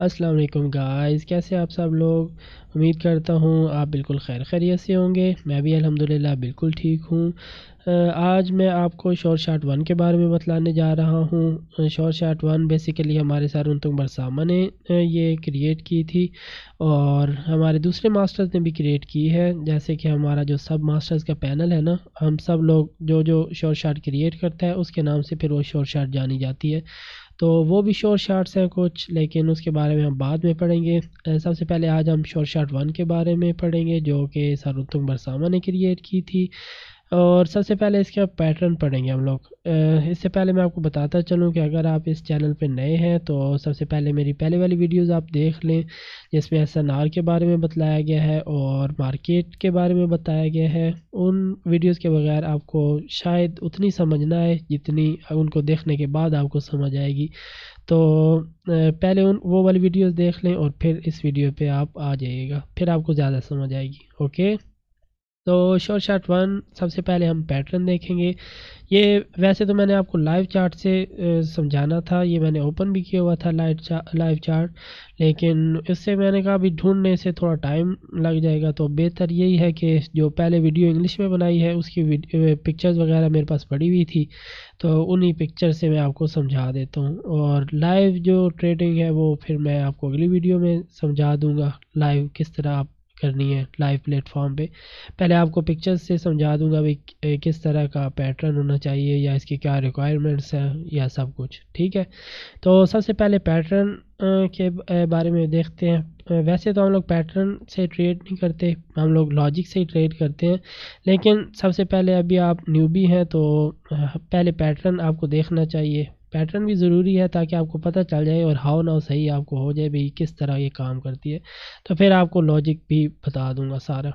السلام علیکم گائز کیسے آپ سب لوگ؟ امید کرتا ہوں آپ بالکل خیر خیریت سے ہوں گے۔ میں بھی الحمدللہ بالکل ٹھیک ہوں۔ آج میں آپ کو شور شاٹ ون کے بارے میں بتلانے جا رہا ہوں۔ شور شاٹ ون بیسیکلی ہمارے سارے تنگ برسامہ نے یہ کریٹ کی تھی۔ اور ہمارے دوسرے ماسٹرز نے بھی کریٹ کی ہے۔ جیسے کہ ہمارا جو سب ماسٹرز کا پینل ہے نا، ہم سب لوگ جو جو شور شاٹ کریٹ کرتا ہے، اس کے نام سے پھر وہ شور شاٹ جانی جاتی ہے۔ تو وہ بھی شور شاٹس ہیں کچھ، لیکن اس کے بارے میں ہم بعد میں پڑھیں گے۔ سب سے پہلے آج ہم شور شاٹ ون کے بارے میں پڑھیں گے، جو کہ سارتنگ برسامہ نے کریٹ کی تھی۔ اور سب سے پہلے اس کا پیٹرن پڑھیں گے ہم لوگ۔ اس سے پہلے میں آپ کو بتاتا چلوں کہ اگر آپ اس چینل پہ نئے ہیں تو سب سے پہلے میری پہلے والی ویڈیوز آپ دیکھ لیں، جس میں ایس این آر کے بارے میں بتلایا گیا ہے اور مارکیٹ کے بارے میں بتایا گیا ہے۔ ان ویڈیوز کے بغیر آپ کو شاید اتنی سمجھنا ہے جتنی ان کو دیکھنے کے بعد آپ کو سمجھ آئے گی۔ تو پہلے ان، وہ والی ویڈیوز دیکھ لیں اور پھر اس ویڈیو پہ آپ آ جائیے گا، پھر آپ کو زیادہ سمجھ آئے گی، اوکے؟ تو شور شاٹ ون سب سے پہلے ہم پیٹرن دیکھیں گے۔ یہ ویسے تو میں نے آپ کو لائیو چارٹ سے سمجھانا تھا، یہ میں نے اوپن بھی کیا ہوا تھا لائیو چارٹ۔ لیکن اس سے میں نے کہا ابھی ڈھونڈنے سے تھوڑا ٹائم لگ جائے گا، تو بہتر یہی ہے کہ جو پہلے ویڈیو انگلش میں بنائی ہے، اس کی پکچرز وغیرہ میرے پاس پڑی ہوئی تھی۔ تو انہی پکچر سے میں آپ کو سمجھا دیتا ہوں۔ اور لائیو جو ٹریڈنگ ہے، وہ پھر میں آپ کو اگلی ویڈیو میں سمجھا دوں گا۔ لائیو کس طرح آپ کرنی ہے لائیو پلیٹ فارم پہ۔ پہلے آپ کو پکچرز سے سمجھا دوں گا بھائی کس طرح کا پیٹرن ہونا چاہیے یا اس کی کیا ریکوائرمنٹس ہیں یا سب کچھ، ٹھیک ہے؟ تو سب سے پہلے پیٹرن کے بارے میں دیکھتے ہیں۔ ویسے تو ہم لوگ پیٹرن سے ٹریڈ نہیں کرتے، ہم لوگ لاجک سے ہی ٹریڈ کرتے ہیں۔ لیکن سب سے پہلے ابھی آپ نیوبی ہیں تو پہلے پیٹرن آپ کو دیکھنا چاہیے۔ پیٹرن بھی ضروری ہے تاکہ آپ کو پتہ چل جائے اور ہاؤ ناؤ صحیح آپ کو ہو جائے بھائی کس طرح یہ کام کرتی ہے۔ تو پھر آپ کو لاجک بھی بتا دوں گا سارا۔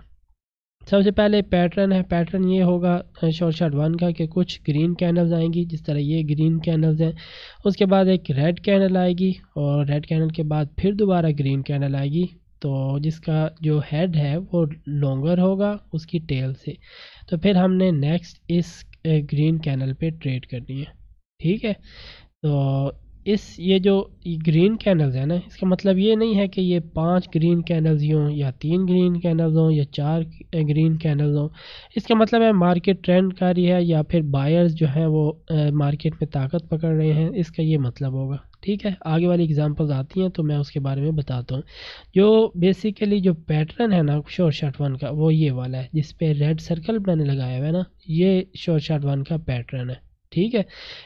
سب سے پہلے پیٹرن ہے۔ پیٹرن یہ ہوگا شارٹ شارٹ ون کا کہ کچھ گرین کینلز آئیں گی۔ جس طرح یہ گرین کینلز ہیں۔ اس کے بعد ایک ریڈ کینل آئے گی اور ریڈ کینل کے بعد پھر دوبارہ گرین کینل آئے گی۔ تو جس کا جو ہیڈ ہے وہ لانگر ہوگا اس کی ٹیل سے۔ تو پھر ہم نے نیکسٹ اس eh, گرین کینل پہ ٹریڈ کرنی ہے۔ ٹھیک ہے؟ تو اس یہ جو گرین کینلز ہیں نا، اس کا مطلب یہ نہیں ہے کہ یہ پانچ گرین کینلز ہوں یا تین گرین کینلز ہوں یا چار گرین کینلز ہوں۔ اس کا مطلب ہے مارکیٹ ٹرینڈ کاری ہے یا پھر بائرز جو ہیں وہ مارکیٹ میں طاقت پکڑ رہے ہیں۔ اس کا یہ مطلب ہوگا۔ ٹھیک ہے؟ آگے والی اگزامپلز آتی ہیں تو میں اس کے بارے میں بتاتا ہوں۔ جو بیسیکلی جو پیٹرن ہے نا شور شارٹ ون کا، وہ یہ والا ہے، جس پہ ریڈ سرکل میں نے لگایا ہوا ہے نا، یہ شور شارٹ ون کا پیٹرن ہے۔ ٹھیک ہے۔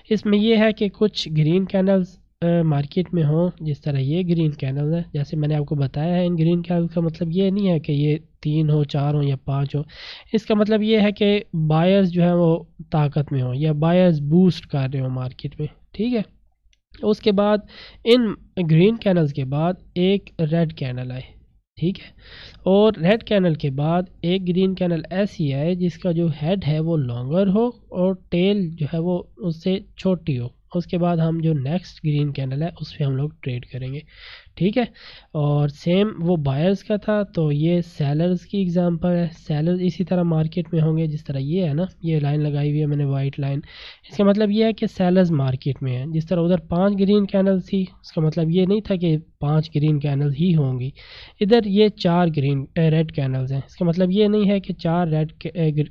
اس میں یہ ہے کہ کچھ گرین کینلز مارکیٹ میں ہوں، جس طرح یہ گرین کینل ہے۔ جیسے میں نے آپ کو بتایا ہے، ان گرین کینل کا مطلب یہ نہیں ہے کہ یہ تین ہو، چار ہوں یا پانچ ہو۔ اس کا مطلب یہ ہے کہ بائرز جو ہیں وہ طاقت میں ہوں یا بائرز بوسٹ کر رہے ہوں مارکیٹ میں۔ ٹھیک ہے۔ اس کے بعد، ان گرین کینلز کے بعد ایک ریڈ کینل آئے۔ ٹھیک ہے؟ اور ریڈ کینل کے بعد ایک گرین کینل ایسی ہے جس کا جو ہیڈ ہے وہ لانگر ہو اور ٹیل جو ہے وہ اس سے چھوٹی ہو۔ اس کے بعد ہم جو نیکسٹ گرین کینل ہے اس پہ ہم لوگ ٹریڈ کریں گے۔ ٹھیک ہے؟ اور سیم وہ بائرز کا تھا، تو یہ سیلرز کی اگزامپل ہے۔ سیلرز اسی طرح مارکیٹ میں ہوں گے، جس طرح یہ ہے نا، یہ لائن لگائی ہوئی ہے میں نے وائٹ لائن اس کا مطلب یہ ہے کہ سیلرز مارکیٹ میں ہیں۔ جس طرح ادھر پانچ گرین کینل تھی، اس کا مطلب یہ نہیں تھا کہ پانچ گرین کینل ہی ہوں گی۔ ادھر یہ چار گرین ریڈ کینلز ہیں۔ اس کا مطلب یہ نہیں ہے کہ چار ریڈ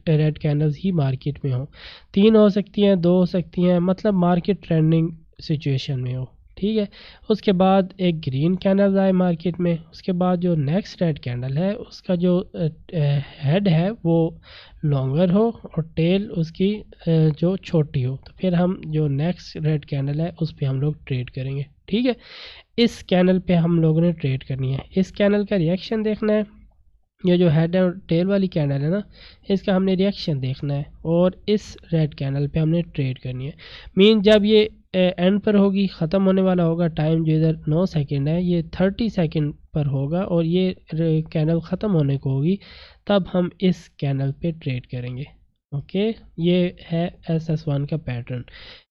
ریڈ کینلز ہی مارکیٹ میں ہوں۔ تین ہو سکتی ہیں، دو ہو سکتی ہیں۔ مطلب مارکیٹ ٹرینڈنگ سچویشن میں ہو۔ ٹھیک ہے۔ اس کے بعد ایک گرین کینڈل آئے مارکیٹ میں۔ اس کے بعد جو نیکسٹ ریڈ کینڈل ہے، اس کا جو ہیڈ ہے، وہ لانگر ہو اور ٹیل اس کی جو چھوٹی ہو۔ تو پھر ہم جو نیکسٹ ریڈ کینڈل ہے، اس پہ ہم لوگ ٹریڈ کریں گے۔ ٹھیک ہے۔ اس کینل پہ ہم لوگوں نے ٹریڈ کرنی ہے۔ اس کینل کا ریئیکشن دیکھنا ہے۔ یہ جو ہیڈ اور ٹیل والی کینل ہے نا، اس کا ہم نے ریئیکشن دیکھنا ہے اور اس ریڈ کینل پہ ہم نے ٹریڈ کرنی ہے۔ مین جب یہ اینڈ پر ہوگی، ختم ہونے والا ہوگا، ٹائم جو ادھر نو سیکنڈ ہے، یہ تھرٹی سیکنڈ پر ہوگا اور یہ کینل ختم ہونے کو ہوگی، تب ہم اس کینل پہ ٹریڈ کریں گے۔ اوکے؟ یہ ہے ایس ایس ون کا پیٹرن۔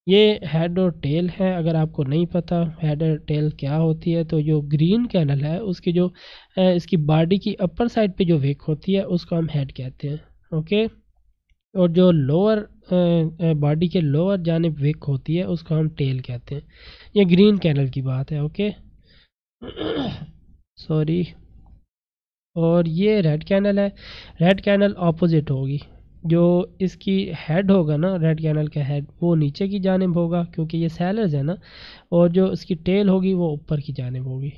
یہ ہیڈ اور ٹیل ہے اگر آپ کو نہیں پتہ ہیڈ اور ٹیل کیا ہوتی ہے، تو جو گرین کینل ہے، اس کی جو اس کی باڈی کی اپر سائڈ پہ جو ویک ہوتی ہے، اس کو ہم ہیڈ کہتے ہیں۔ اوکے؟ اور جو لوور باڈی کے لوور جانب وک ہوتی ہے، اس کو ہم ٹیل کہتے ہیں۔ یہ گرین کینل کی بات ہے، اوکے؟ سوری۔ اور یہ ریڈ کینل ہے۔ ریڈ کینل اپوزٹ ہوگی۔ جو اس کی ہیڈ ہوگا نا، ریڈ کینل کا ہیڈ، وہ نیچے کی جانب ہوگا، کیونکہ یہ سیلرز ہے نا۔ اور جو اس کی ٹیل ہوگی، وہ اوپر کی جانب ہوگی۔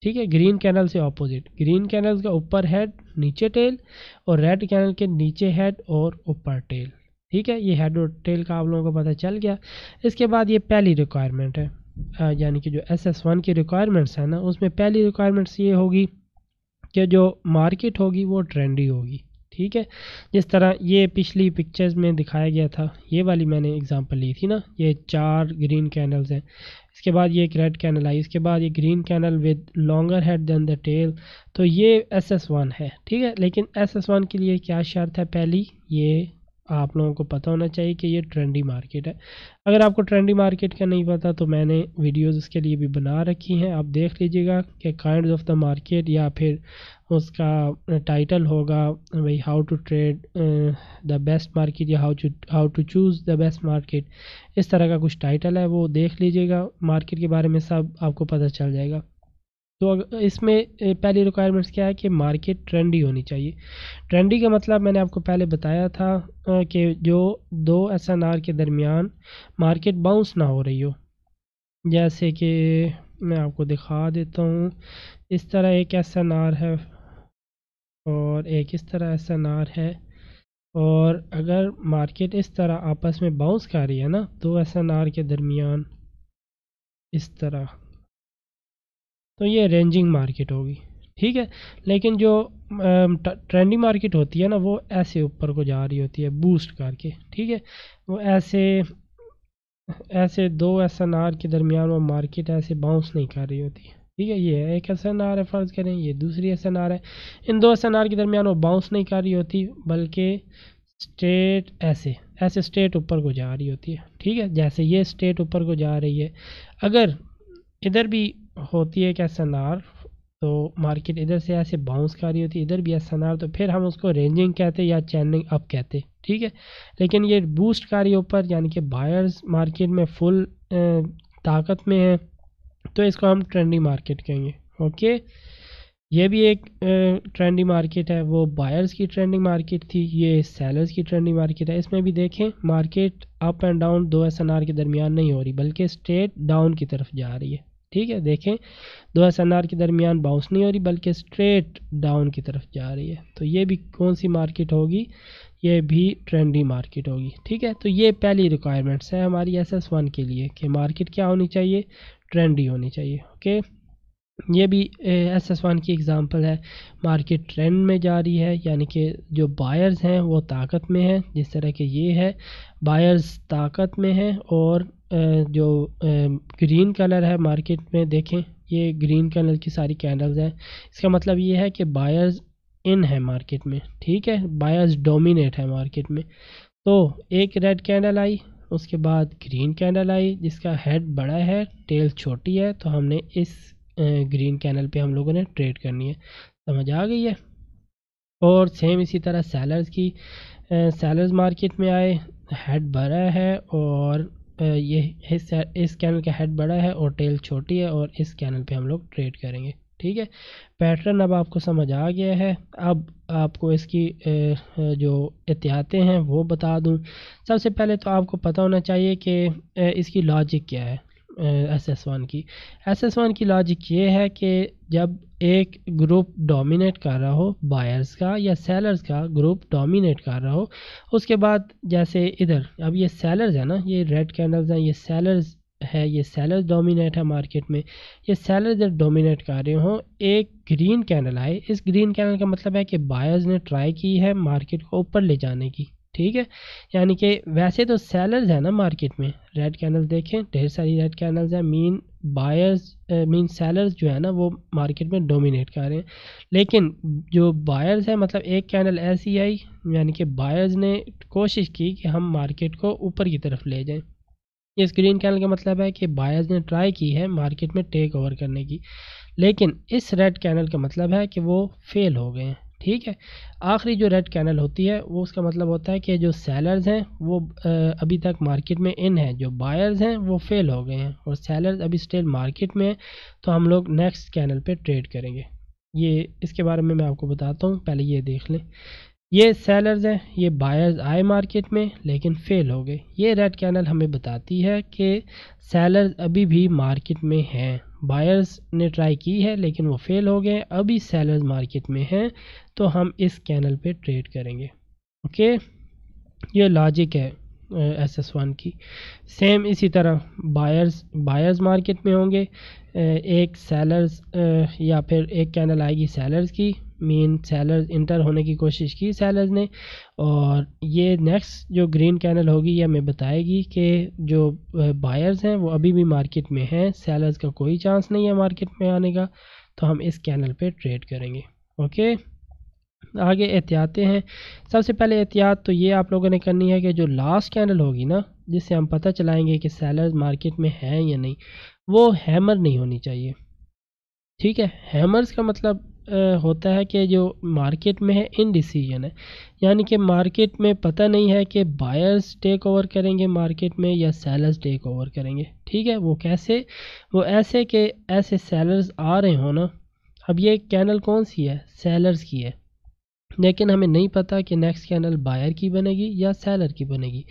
ٹھیک ہے؟ گرین کینل سے اپوزٹ۔ گرین کینل کا اوپر ہیڈ، نیچے ٹیل، اور ریڈ کینل کے نیچے ہیڈ اور اوپر ٹیل۔ ٹھیک ہے، یہ ہیڈ اور ٹیل کا آپ لوگوں کو پتہ چل گیا۔ اس کے بعد یہ پہلی ریکوائرمنٹ ہے یعنی کہ جو ایس ایس ون کی ریکوائرمنٹس ہیں نا، اس میں پہلی ریکوائرمنٹس یہ ہوگی کہ جو مارکیٹ ہوگی وہ ٹرینڈی ہوگی۔ ٹھیک ہے؟ جس طرح یہ پچھلی پکچرز میں دکھایا گیا تھا، یہ والی میں نے اگزامپل لی تھی نا، یہ چار گرین کینلز ہیں۔ اس کے بعد یہ ایک ریڈ کینل آئی، اس کے بعد یہ green candle with longer head then the tail تو یہ ایس ایس ون ہے، ٹھیک ہے؟ لیکن ایس ایس ون کے لیے کیا شرط ہے پہلی؟ یہ آپ لوگوں کو پتہ ہونا چاہیے کہ یہ ٹرینڈی مارکیٹ ہے۔ اگر آپ کو ٹرینڈی مارکیٹ کا نہیں پتہ تو میں نے ویڈیوز اس کے لیے بھی بنا رکھی ہیں۔ آپ دیکھ لیجیے گا کہ کائنڈز آف دا مارکیٹ یا پھر اس کا ٹائٹل ہوگا بھائی how to trade the best market یا how how to choose the best market اس طرح کا کچھ ٹائٹل ہے وہ دیکھ لیجیے گا۔ مارکیٹ کے بارے میں سب آپ کو پتہ چل جائے گا۔ تو اس میں پہلی ریکوائرمنٹس کیا ہے کہ مارکیٹ ٹرینڈی ہونی چاہیے۔ ٹرینڈی کا مطلب میں نے آپ کو پہلے بتایا تھا کہ جو دو ایس این آر کے درمیان مارکیٹ باؤنس نہ ہو رہی ہو۔ جیسے کہ میں آپ کو دکھا دیتا ہوں، اس طرح ایک ایس این آر ہے اور ایک اس طرح ایس این آر ہے۔ اور اگر مارکیٹ اس طرح آپس میں باؤنس کر رہی ہے نا دو ایس این آر کے درمیان اس طرح تو یہ رینجنگ مارکیٹ ہوگی۔ ٹھیک ہے؟ لیکن جو ٹرینڈی مارکیٹ ہوتی ہے نا، وہ ایسے اوپر کو جا رہی ہوتی ہے، بوسٹ کر کے۔ ٹھیک ہے؟ وہ ایسے ایسے دو ایس این آر کے درمیان وہ مارکیٹ ایسے باؤنس نہیں کر رہی ہوتی۔ ٹھیک ہے؟ یہ ایک ایس این آر ہے، فرض کریں، یہ دوسری ایس این آر ہے۔ ان دو ایس این آر کے درمیان وہ باؤنس نہیں کر رہی ہوتی، بلکہ اسٹیٹ ایسے ایسے اسٹیٹ اوپر کو جا رہی ہوتی ہے۔ ٹھیک ہے؟ جیسے یہ اسٹیٹ اوپر کو جا رہی ہے۔ اگر ادھر بھی ہوتی ہے کہ ایس این آر تو مارکیٹ ادھر سے ایسے باؤنس کر رہی ہوتی ہے، ادھر بھی ایس این آر تو پھر ہم اس کو رینجنگ کہتے یا چیننگ اپ کہتے، ٹھیک ہے؟ لیکن یہ بوسٹ کر رہی اوپر یعنی کہ بائرز مارکیٹ میں فل طاقت میں ہے تو اس کو ہم ٹرینڈی مارکیٹ کہیں گے اوکے یہ بھی ایک ٹرینڈی مارکیٹ ہے، وہ بائرز کی ٹرینڈنگ مارکیٹ تھی، یہ سیلرز کی ٹرینڈنگ مارکیٹ ہے۔ اس میں بھی دیکھیں مارکیٹ اپ اینڈ ڈاؤن دو ایس این آر کے درمیان نہیں ہو رہی، بلکہ اسٹیٹ ڈاؤن کی طرف جا رہی ہے۔ ٹھیک ہے، دیکھیں۔ دو ایس این آر کے درمیان باؤنس نہیں ہو رہی، بلکہ اسٹریٹ ڈاؤن کی طرف جا رہی ہے۔ تو یہ بھی کون سی مارکیٹ ہوگی؟ یہ بھی ٹرینڈی مارکیٹ ہوگی، ٹھیک ہے۔ تو یہ پہلی ریکوائرمنٹس ہے ہماری ایس ایس ون کے لیے کہ مارکیٹ کیا ہونی چاہیے؟ ٹرینڈی ہونی چاہیے اوکے یہ بھی ایس ایس ون کی اگزامپل ہے۔ مارکیٹ ٹرینڈ میں جا رہی ہے یعنی کہ جو بائرز ہیں وہ طاقت میں ہیں، جس طرح کہ یہ ہے بائرز طاقت میں ہیں اور جو گرین کلر ہے مارکیٹ میں، دیکھیں، یہ گرین کلر کی ساری کینڈلز ہیں۔ اس کا مطلب یہ ہے کہ بائرز ان ہے مارکیٹ میں، ٹھیک ہے؟ بائرز ڈومینیٹ ہے مارکیٹ میں۔ تو ایک ریڈ کینڈل آئی، اس کے بعد گرین کینڈل آئی، جس کا ہیڈ بڑا ہے ٹیل چھوٹی ہے، تو ہم نے اس گرین کینل پہ ہم لوگوں نے ٹریڈ کرنی ہے۔ سمجھ آ گئی ہے؟ اور سیم اسی طرح سیلرز کی سیلرز مارکیٹ میں آئے ہیڈ بڑا ہے اور یہ اس کینل کا ہیڈ بڑا ہے اور ٹیل چھوٹی ہے اور اس کینل پہ ہم لوگ ٹریڈ کریں گے۔ ٹھیک ہے؟ پیٹرن اب آپ کو سمجھ آ گیا ہے۔ اب آپ کو اس کی جو احتیاطیں ہیں وہ بتا دوں۔ سب سے پہلے تو آپ کو پتہ ہونا چاہیے کہ اس کی لاجک کیا ہے۔ ایس ایس ون کی۔ ایس ایس ون کی لاجک یہ ہے کہ جب ایک گروپ ڈومینیٹ کر رہا ہو بائرز کا یا سیلرز کا گروپ ڈومینیٹ کر رہا ہو، اس کے بعد جیسے ادھر، اب یہ سیلرز ہیں نا، یہ ریڈ کینڈلز ہیں، یہ سیلرز ہے، یہ سیلرز ڈومینیٹ ہے مارکیٹ میں، یہ سیلرز جب ڈومینیٹ کر رہے ہوں، ایک گرین کینڈل آئے۔ اس گرین کینڈل کا مطلب ہے کہ بائرز نے ٹرائی کی ہے مارکیٹ کو اوپر لے جانے کی۔ ٹھیک ہے؟ یعنی کہ ویسے تو سیلرز ہیں نا مارکیٹ میں، ریڈ کینل دیکھیں، ڈھیر ساری ریڈ کینلز ہیں، مین بائرز مین سیلرز جو ہے نا وہ مارکیٹ میں ڈومینیٹ کر رہے ہیں۔ لیکن جو بائرز ہیں مطلب ایک کینل ایسی آئی یعنی کہ بائرز نے کوشش کی کہ ہم مارکیٹ کو اوپر کی طرف لے جائیں۔ اس گرین کینل کا مطلب ہے کہ بائرز نے ٹرائی کی ہے مارکیٹ میں ٹیک اوور کرنے کی، لیکن اس ریڈ کینل کا مطلب ہے کہ وہ فیل ہو گئے ہیں۔ ٹھیک ہے؟ آخری جو ریڈ کینل ہوتی ہے، وہ اس کا مطلب ہوتا ہے کہ جو سیلرز ہیں، وہ ابھی تک مارکیٹ میں ان ہیں۔ جو بائرز ہیں، وہ فیل ہو گئے ہیں۔ اور سیلرز ابھی اسٹیل مارکیٹ میں ہیں، تو ہم لوگ نیکسٹ کینل پہ ٹریڈ کریں گے۔ یہ، اس کے بارے میں میں آپ کو بتاتا ہوں۔ پہلے یہ دیکھ لیں۔ یہ سیلرز ہیں، یہ بائرز آئے مارکیٹ میں، لیکن فیل ہو گئے۔ یہ ریڈ کینل ہمیں بتاتی ہے کہ سیلرز ابھی بھی مارکیٹ میں ہیں۔ بائرز نے ٹرائی کی ہے، لیکن وہ فیل ہو گئے۔ ابھی سیلرز مارکیٹ میں ہیں، تو ہم اس کینل پہ ٹریڈ کریں گے۔ اوکے یہ لاجک ہے ایس ایس ون کی۔ سیم اسی طرح بائرز بائرز مارکیٹ میں ہوں گے۔ ایک سیلرز یا پھر ایک کینل آئے گی سیلرز کی۔ مین سیلرز انٹر ہونے کی کوشش کی سیلرز نے اور یہ نیکسٹ جو گرین کینل ہوگی یہ ہمیں بتائے گی کہ جو بائرز ہیں وہ ابھی بھی مارکیٹ میں ہیں سیلرز کا کوئی چانس نہیں ہے مارکیٹ میں آنے کا، تو ہم اس کینل پہ ٹریڈ کریں گے اوکے آگے احتیاطیں ہیں۔ سب سے پہلے احتیاط تو یہ آپ لوگوں نے کرنی ہے کہ جو لاسٹ کینڈل ہوگی نا، جس سے ہم پتہ چلائیں گے کہ سیلرز مارکیٹ میں ہیں یا نہیں، وہ ہیمر نہیں ہونی چاہیے، ٹھیک ہے؟ ہیمرز کا مطلب ہوتا ہے کہ جو مارکیٹ میں ہے، ان ڈیسیجن ہے۔ یعنی کہ مارکیٹ میں پتہ نہیں ہے کہ بائرز ٹیک اوور کریں گے مارکیٹ میں یا سیلرز ٹیک اوور کریں گے۔ ٹھیک ہے، وہ کیسے؟ وہ ایسے کہ ایسے سیلرز آ رہے ہوں نا۔ اب یہ کینل کون سی ہے؟ سیلرز کی ہے۔ لیکن ہمیں نہیں پتہ کہ نیکسٹ کینل بائر کی بنے گی یا سیلر کی بنے گی۔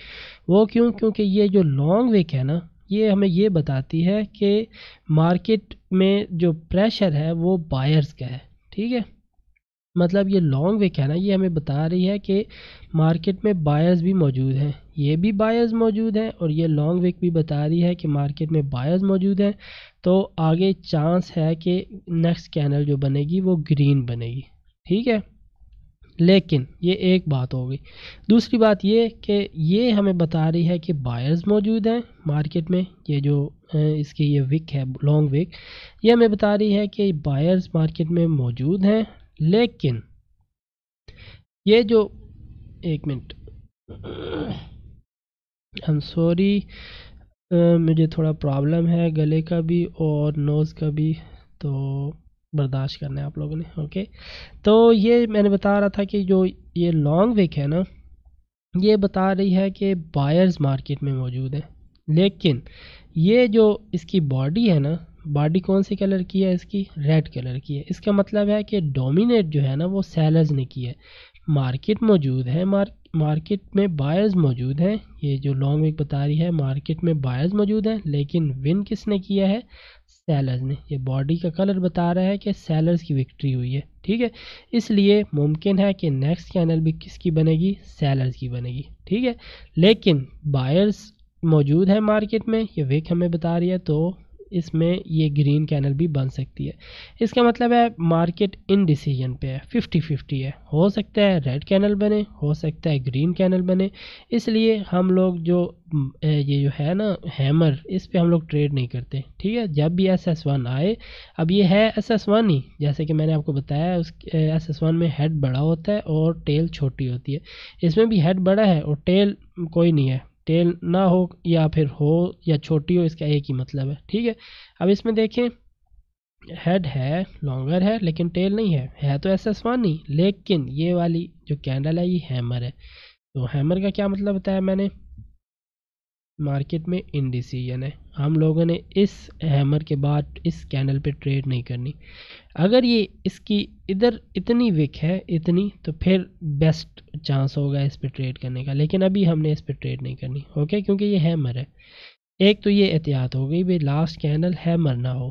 وہ کیوں؟ کیونکہ یہ جو لانگ ویک ہے نا، یہ ہمیں یہ بتاتی ہے کہ مارکیٹ میں جو پریشر ہے، وہ بائرز کا ہے۔ ٹھیک ہے؟ مطلب یہ لانگ ویک ہے نا یہ ہمیں بتا رہی ہے کہ مارکیٹ میں بائرز بھی موجود ہیں۔ یہ بھی بائرز موجود ہیں اور یہ لانگ ویک بھی بتا رہی ہے کہ مارکیٹ میں بائرز موجود ہیں۔ تو آگے چانس ہے کہ نیکسٹ کینل جو بنے گی وہ گرین بنے گی۔ ٹھیک ہے؟ لیکن یہ ایک بات ہو گئی۔ دوسری بات یہ کہ یہ ہمیں بتا رہی ہے کہ بائرز موجود ہیں مارکیٹ میں، یہ جو اس کی یہ وک ہے لانگ وک یہ ہمیں بتا رہی ہے کہ بائرز مارکیٹ میں موجود ہیں، لیکن یہ جو، ایک منٹ، ہم سوری مجھے تھوڑا پرابلم ہے گلے کا بھی اور نوز کا بھی، تو برداشت کرنا ہے آپ لوگوں نے اوکے تو یہ میں نے بتا رہا تھا کہ جو یہ لانگ ویک ہے نا، یہ بتا رہی ہے کہ بائرز مارکیٹ میں موجود ہیں۔ لیکن یہ جو اس کی باڈی ہے نا باڈی کون سی کلر کی ہے؟ اس کی ریڈ کلر کی ہے۔ اس کا مطلب ہے کہ ڈومینیٹ جو ہے نا، وہ سیلرز نے کی ہے۔ مارکیٹ موجود ہے مارکیٹ میں بائرز موجود ہیں۔ یہ جو لانگ ویک بتا رہی ہے، مارکیٹ میں بائرز موجود ہیں، لیکن ون کس نے کیا ہے؟ سیلرز نے۔ یہ باڈی کا کلر بتا رہا ہے کہ سیلرز کی وکٹری ہوئی ہے، ٹھیک ہے؟ اس لیے ممکن ہے کہ نیکسٹ چینل بھی کس کی بنے گی؟ سیلرز کی بنے گی، ٹھیک ہے؟ لیکن بائرز موجود ہے مارکیٹ میں، یہ ویک ہمیں بتا رہی ہے تو اس میں یہ گرین کینل بھی بن سکتی ہے۔ اس کا مطلب ہے مارکیٹ ان ڈیسیجن پہ ہے۔ ففٹی ففٹی ہے۔ ہو سکتا ہے ریڈ کینل بنے، ہو سکتا ہے گرین کینل بنے۔ اس لیے ہم لوگ جو یہ جو ہے نا ہیمر اس پہ ہم لوگ ٹریڈ نہیں کرتے۔ ٹھیک ہے؟ جب بھی ایس ایس ون آئے، اب یہ ہے ایس ایس ون ہی۔ جیسے کہ میں نے آپ کو بتایا، اس ایس ایس ون میں ہیڈ بڑا ہوتا ہے اور ٹیل چھوٹی ہوتی ہے۔ اس میں بھی ہیڈ بڑا ہے اور ٹیل کوئی نہیں ہے۔ ٹیل نہ ہو یا پھر ہو یا چھوٹی ہو، اس کا ایک ہی مطلب ہے، ٹھیک ہے؟ اب اس میں دیکھیں، ہیڈ ہے لانگر ہے، لیکن ٹیل نہیں ہے۔ ہے تو ایس ایس وان نہیں، لیکن یہ والی جو کینڈل ہے، یہ ہیمر ہے۔ تو ہیمر کا کیا مطلب بتایا میں نے؟ مارکیٹ میں انڈیسیجن ہے۔ ہم لوگوں نے اس ہیمر کے بعد اس کینڈل پہ ٹریڈ نہیں کرنی۔ اگر یہ اس کی ادھر اتنی وک ہے، اتنی، تو پھر بیسٹ چانس ہوگا اس پہ ٹریڈ کرنے کا۔ لیکن ابھی ہم نے اس پہ ٹریڈ نہیں کرنی۔ اوکے کیونکہ یہ ہیمر ہے۔ ایک تو یہ احتیاط ہو گئی بھائی لاسٹ کینڈل ہیمر نہ ہو۔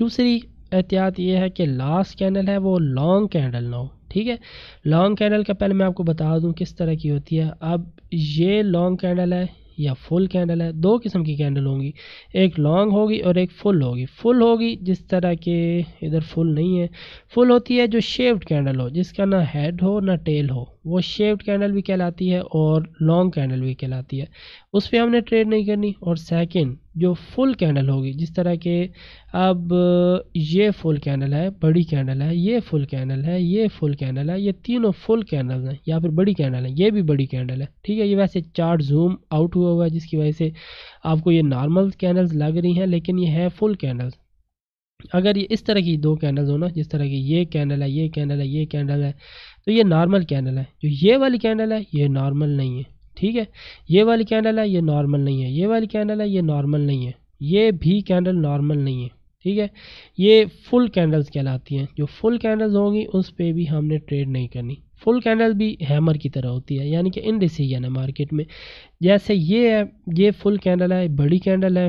دوسری احتیاط یہ ہے کہ لاسٹ کینڈل ہے، وہ لانگ کینڈل نہ ہو۔ ٹھیک ہے؟ لانگ کینڈل کا پہلے میں آپ کو بتا دوں کس طرح کی ہوتی ہے۔ اب یہ لانگ کینڈل ہے یا فل کینڈل ہے، دو قسم کی کینڈل ہوں گی۔ ایک لانگ ہوگی اور ایک فل ہوگی۔ فل ہوگی جس طرح کے ادھر فل نہیں ہے۔ فل ہوتی ہے جو شیفٹ کینڈل ہو، جس کا نہ ہیڈ ہو نہ ٹیل ہو۔ وہ شیفٹ کینڈل بھی کہلاتی ہے اور لانگ کینڈل بھی کہلاتی ہے۔ اس پہ ہم نے ٹریڈ نہیں کرنی اور سیکنڈ جو فل کینڈل ہوگی، جس طرح کے اب یہ فل کینڈل ہے، بڑی کینڈل ہے، یہ فل کینڈل ہے، یہ فل کینڈل ہے، یہ تینوں فل کینڈل ہیں یا پھر بڑی کینڈل ہے یہ بھی بڑی کینڈل ہے، ٹھیک ہے؟ یہ ویسے چارٹ زوم آؤٹ ہوا ہوا ہے، جس کی وجہ سے آپ کو یہ نارمل کینڈلز لگ رہی ہیں، لیکن یہ ہے فل کینڈلز۔ اگر یہ اس طرح کی دو کینڈلز ہو نا، جس طرح کی یہ کینڈل ہے، یہ کینڈل ہے، یہ کینڈل ہے، تو یہ نارمل کینڈل ہے۔ جو یہ والی کینڈل ہے، یہ نارمل نہیں ہے۔ ٹھیک ہے؟ یہ والی کینڈل ہے، یہ نارمل نہیں ہے۔ یہ والی کینڈل ہے، یہ نارمل نہیں ہے۔ یہ بھی کینڈل نارمل نہیں ہے۔ ٹھیک ہے؟ یہ فل کینڈلز کہلاتی ہیں۔ جو فل کینڈلز ہوں گی، اس پہ بھی ہم نے ٹریڈ نہیں کرنی۔ فل کینڈل بھی ہیمر کی طرح ہوتی ہے یعنی کہ ان ڈیسیجن ہے مارکیٹ میں۔ جیسے یہ ہے، یہ فل کینڈل ہے، بڑی کینڈل ہے۔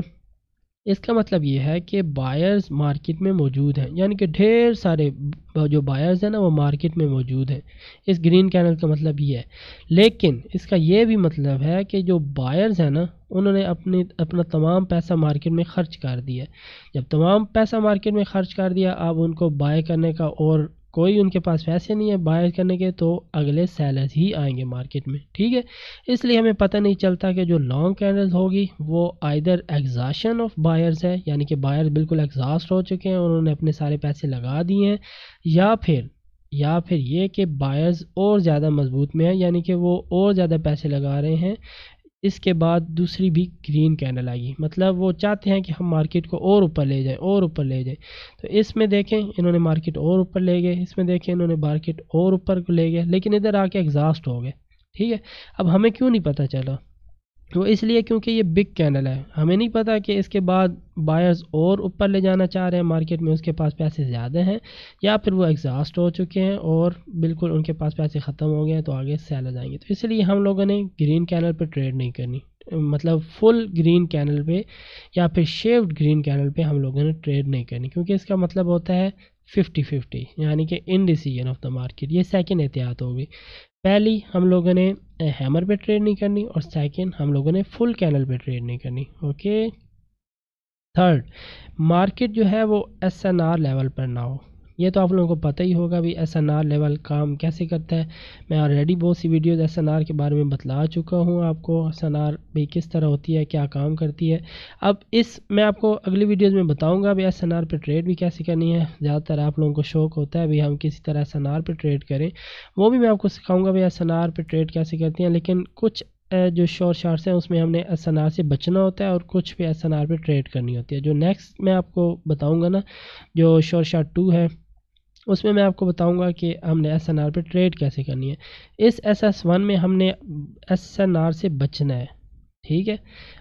اس کا مطلب یہ ہے کہ بائرز مارکیٹ میں موجود ہیں۔ یعنی کہ ڈھیر سارے جو بائرز ہیں نا وہ مارکیٹ میں موجود ہیں۔ اس گرین کینل کا مطلب یہ ہے۔ لیکن اس کا یہ بھی مطلب ہے کہ جو بائرز ہیں نا، انہوں نے اپنی، اپنا تمام پیسہ مارکیٹ میں خرچ کر دیا۔ جب تمام پیسہ مارکیٹ میں خرچ کر دیا اب ان کو بائی کرنے کا اور کوئی ان کے پاس پیسے نہیں ہے بائی کرنے کے، تو اگلے سیلرز ہی آئیں گے مارکیٹ میں، ٹھیک ہے؟ اس لیے ہمیں پتہ نہیں چلتا کہ جو لانگ کینڈلز ہوگی وہ آئدر ایگزاشن آف بائرز ہے یعنی کہ بائرز بالکل ایگزاسٹ ہو چکے ہیں، انہوں نے اپنے سارے پیسے لگا دیے ہیں، یا پھر یا پھر یہ کہ بائرز اور زیادہ مضبوط میں ہیں یعنی کہ وہ اور زیادہ پیسے لگا رہے ہیں۔ اس کے بعد دوسری بھی گرین کینڈل آئی۔ مطلب وہ چاہتے ہیں کہ ہم مارکیٹ کو اور اوپر لے جائیں، اور اوپر لے جائیں۔ تو اس میں دیکھیں، انہوں نے مارکیٹ اور اوپر لے گئے۔ اس میں دیکھیں، انہوں نے مارکیٹ اور اوپر کو لے گئے۔ لیکن ادھر آ کے ایگزاسٹ ہو گئے۔ ٹھیک ہے؟ اب ہمیں کیوں نہیں پتہ چلا؟ وہ اس لیے کیونکہ یہ بگ کینل ہے۔ ہمیں نہیں پتا کہ اس کے بعد بائرز اور اوپر لے جانا چاہ رہے ہیں مارکیٹ میں، اس کے پاس پیسے زیادہ ہیں یا پھر وہ ایگزاسٹ ہو چکے ہیں اور بالکل ان کے پاس پیسے ختم ہو گئے ہیں تو آگے سیل جائیں گے۔ تو اس لیے ہم لوگوں نے گرین کینل پہ ٹریڈ نہیں کرنی۔ مطلب فل گرین کینل پہ یا پھر شیوڈ گرین کینل پہ ہم لوگوں نے ٹریڈ نہیں کرنی۔ کیونکہ اس کا مطلب ہوتا ہے ففٹی ففٹی یعنی کہ in decision of the market یہ سیکنڈ احتیاط ہوگی۔ پہلی ہم لوگوں نے ہیمر پہ ٹریڈ نہیں کرنی اور سیکنڈ ہم لوگوں نے فل کینل پہ ٹریڈ نہیں کرنی اوکے تھرڈ مارکیٹ جو ہے وہ ایس این آر لیول پر نہ ہو۔ یہ تو آپ لوگوں کو پتہ ہی ہوگا بھی ایس این آر لیول کام کیسے کرتا ہے۔ میں آلریڈی بہت سی ویڈیوز ایس این آر کے بارے میں بتلا چکا ہوں آپ کو۔ ایس این آر بھی کس طرح ہوتی ہے، کیا کام کرتی ہے۔ اب اس میں آپ کو اگلی ویڈیوز میں بتاؤں گا بھی ایس این آر پہ ٹریڈ بھی کیسے کرنی ہے۔ زیادہ تر آپ لوگوں کو شوق ہوتا ہے بھی ہم کسی طرح ایس این آر پہ ٹریڈ کریں۔ وہ بھی میں آپ کو سکھاؤں گا بھی ایس این آر پہ ٹریڈ کیسے کرتی ہیں۔ لیکن کچھ جو شور شارٹس ہیں، اس میں ہم نے ایس این آر سے بچنا ہوتا ہے اور کچھ بھی ایس این آر پہ ٹریڈ کرنی ہوتی ہے۔ جو نیکسٹ میں آپ کو بتاؤں گا نا، جو شور شارٹ ٹو ہے اس میں میں آپ کو بتاؤں گا کہ ہم نے ایس این آر پہ ٹریڈ کیسے کرنی ہے۔ اس ایس ایس ون میں ہم نے ایس این آر سے بچنا ہے، ٹھیک ہے؟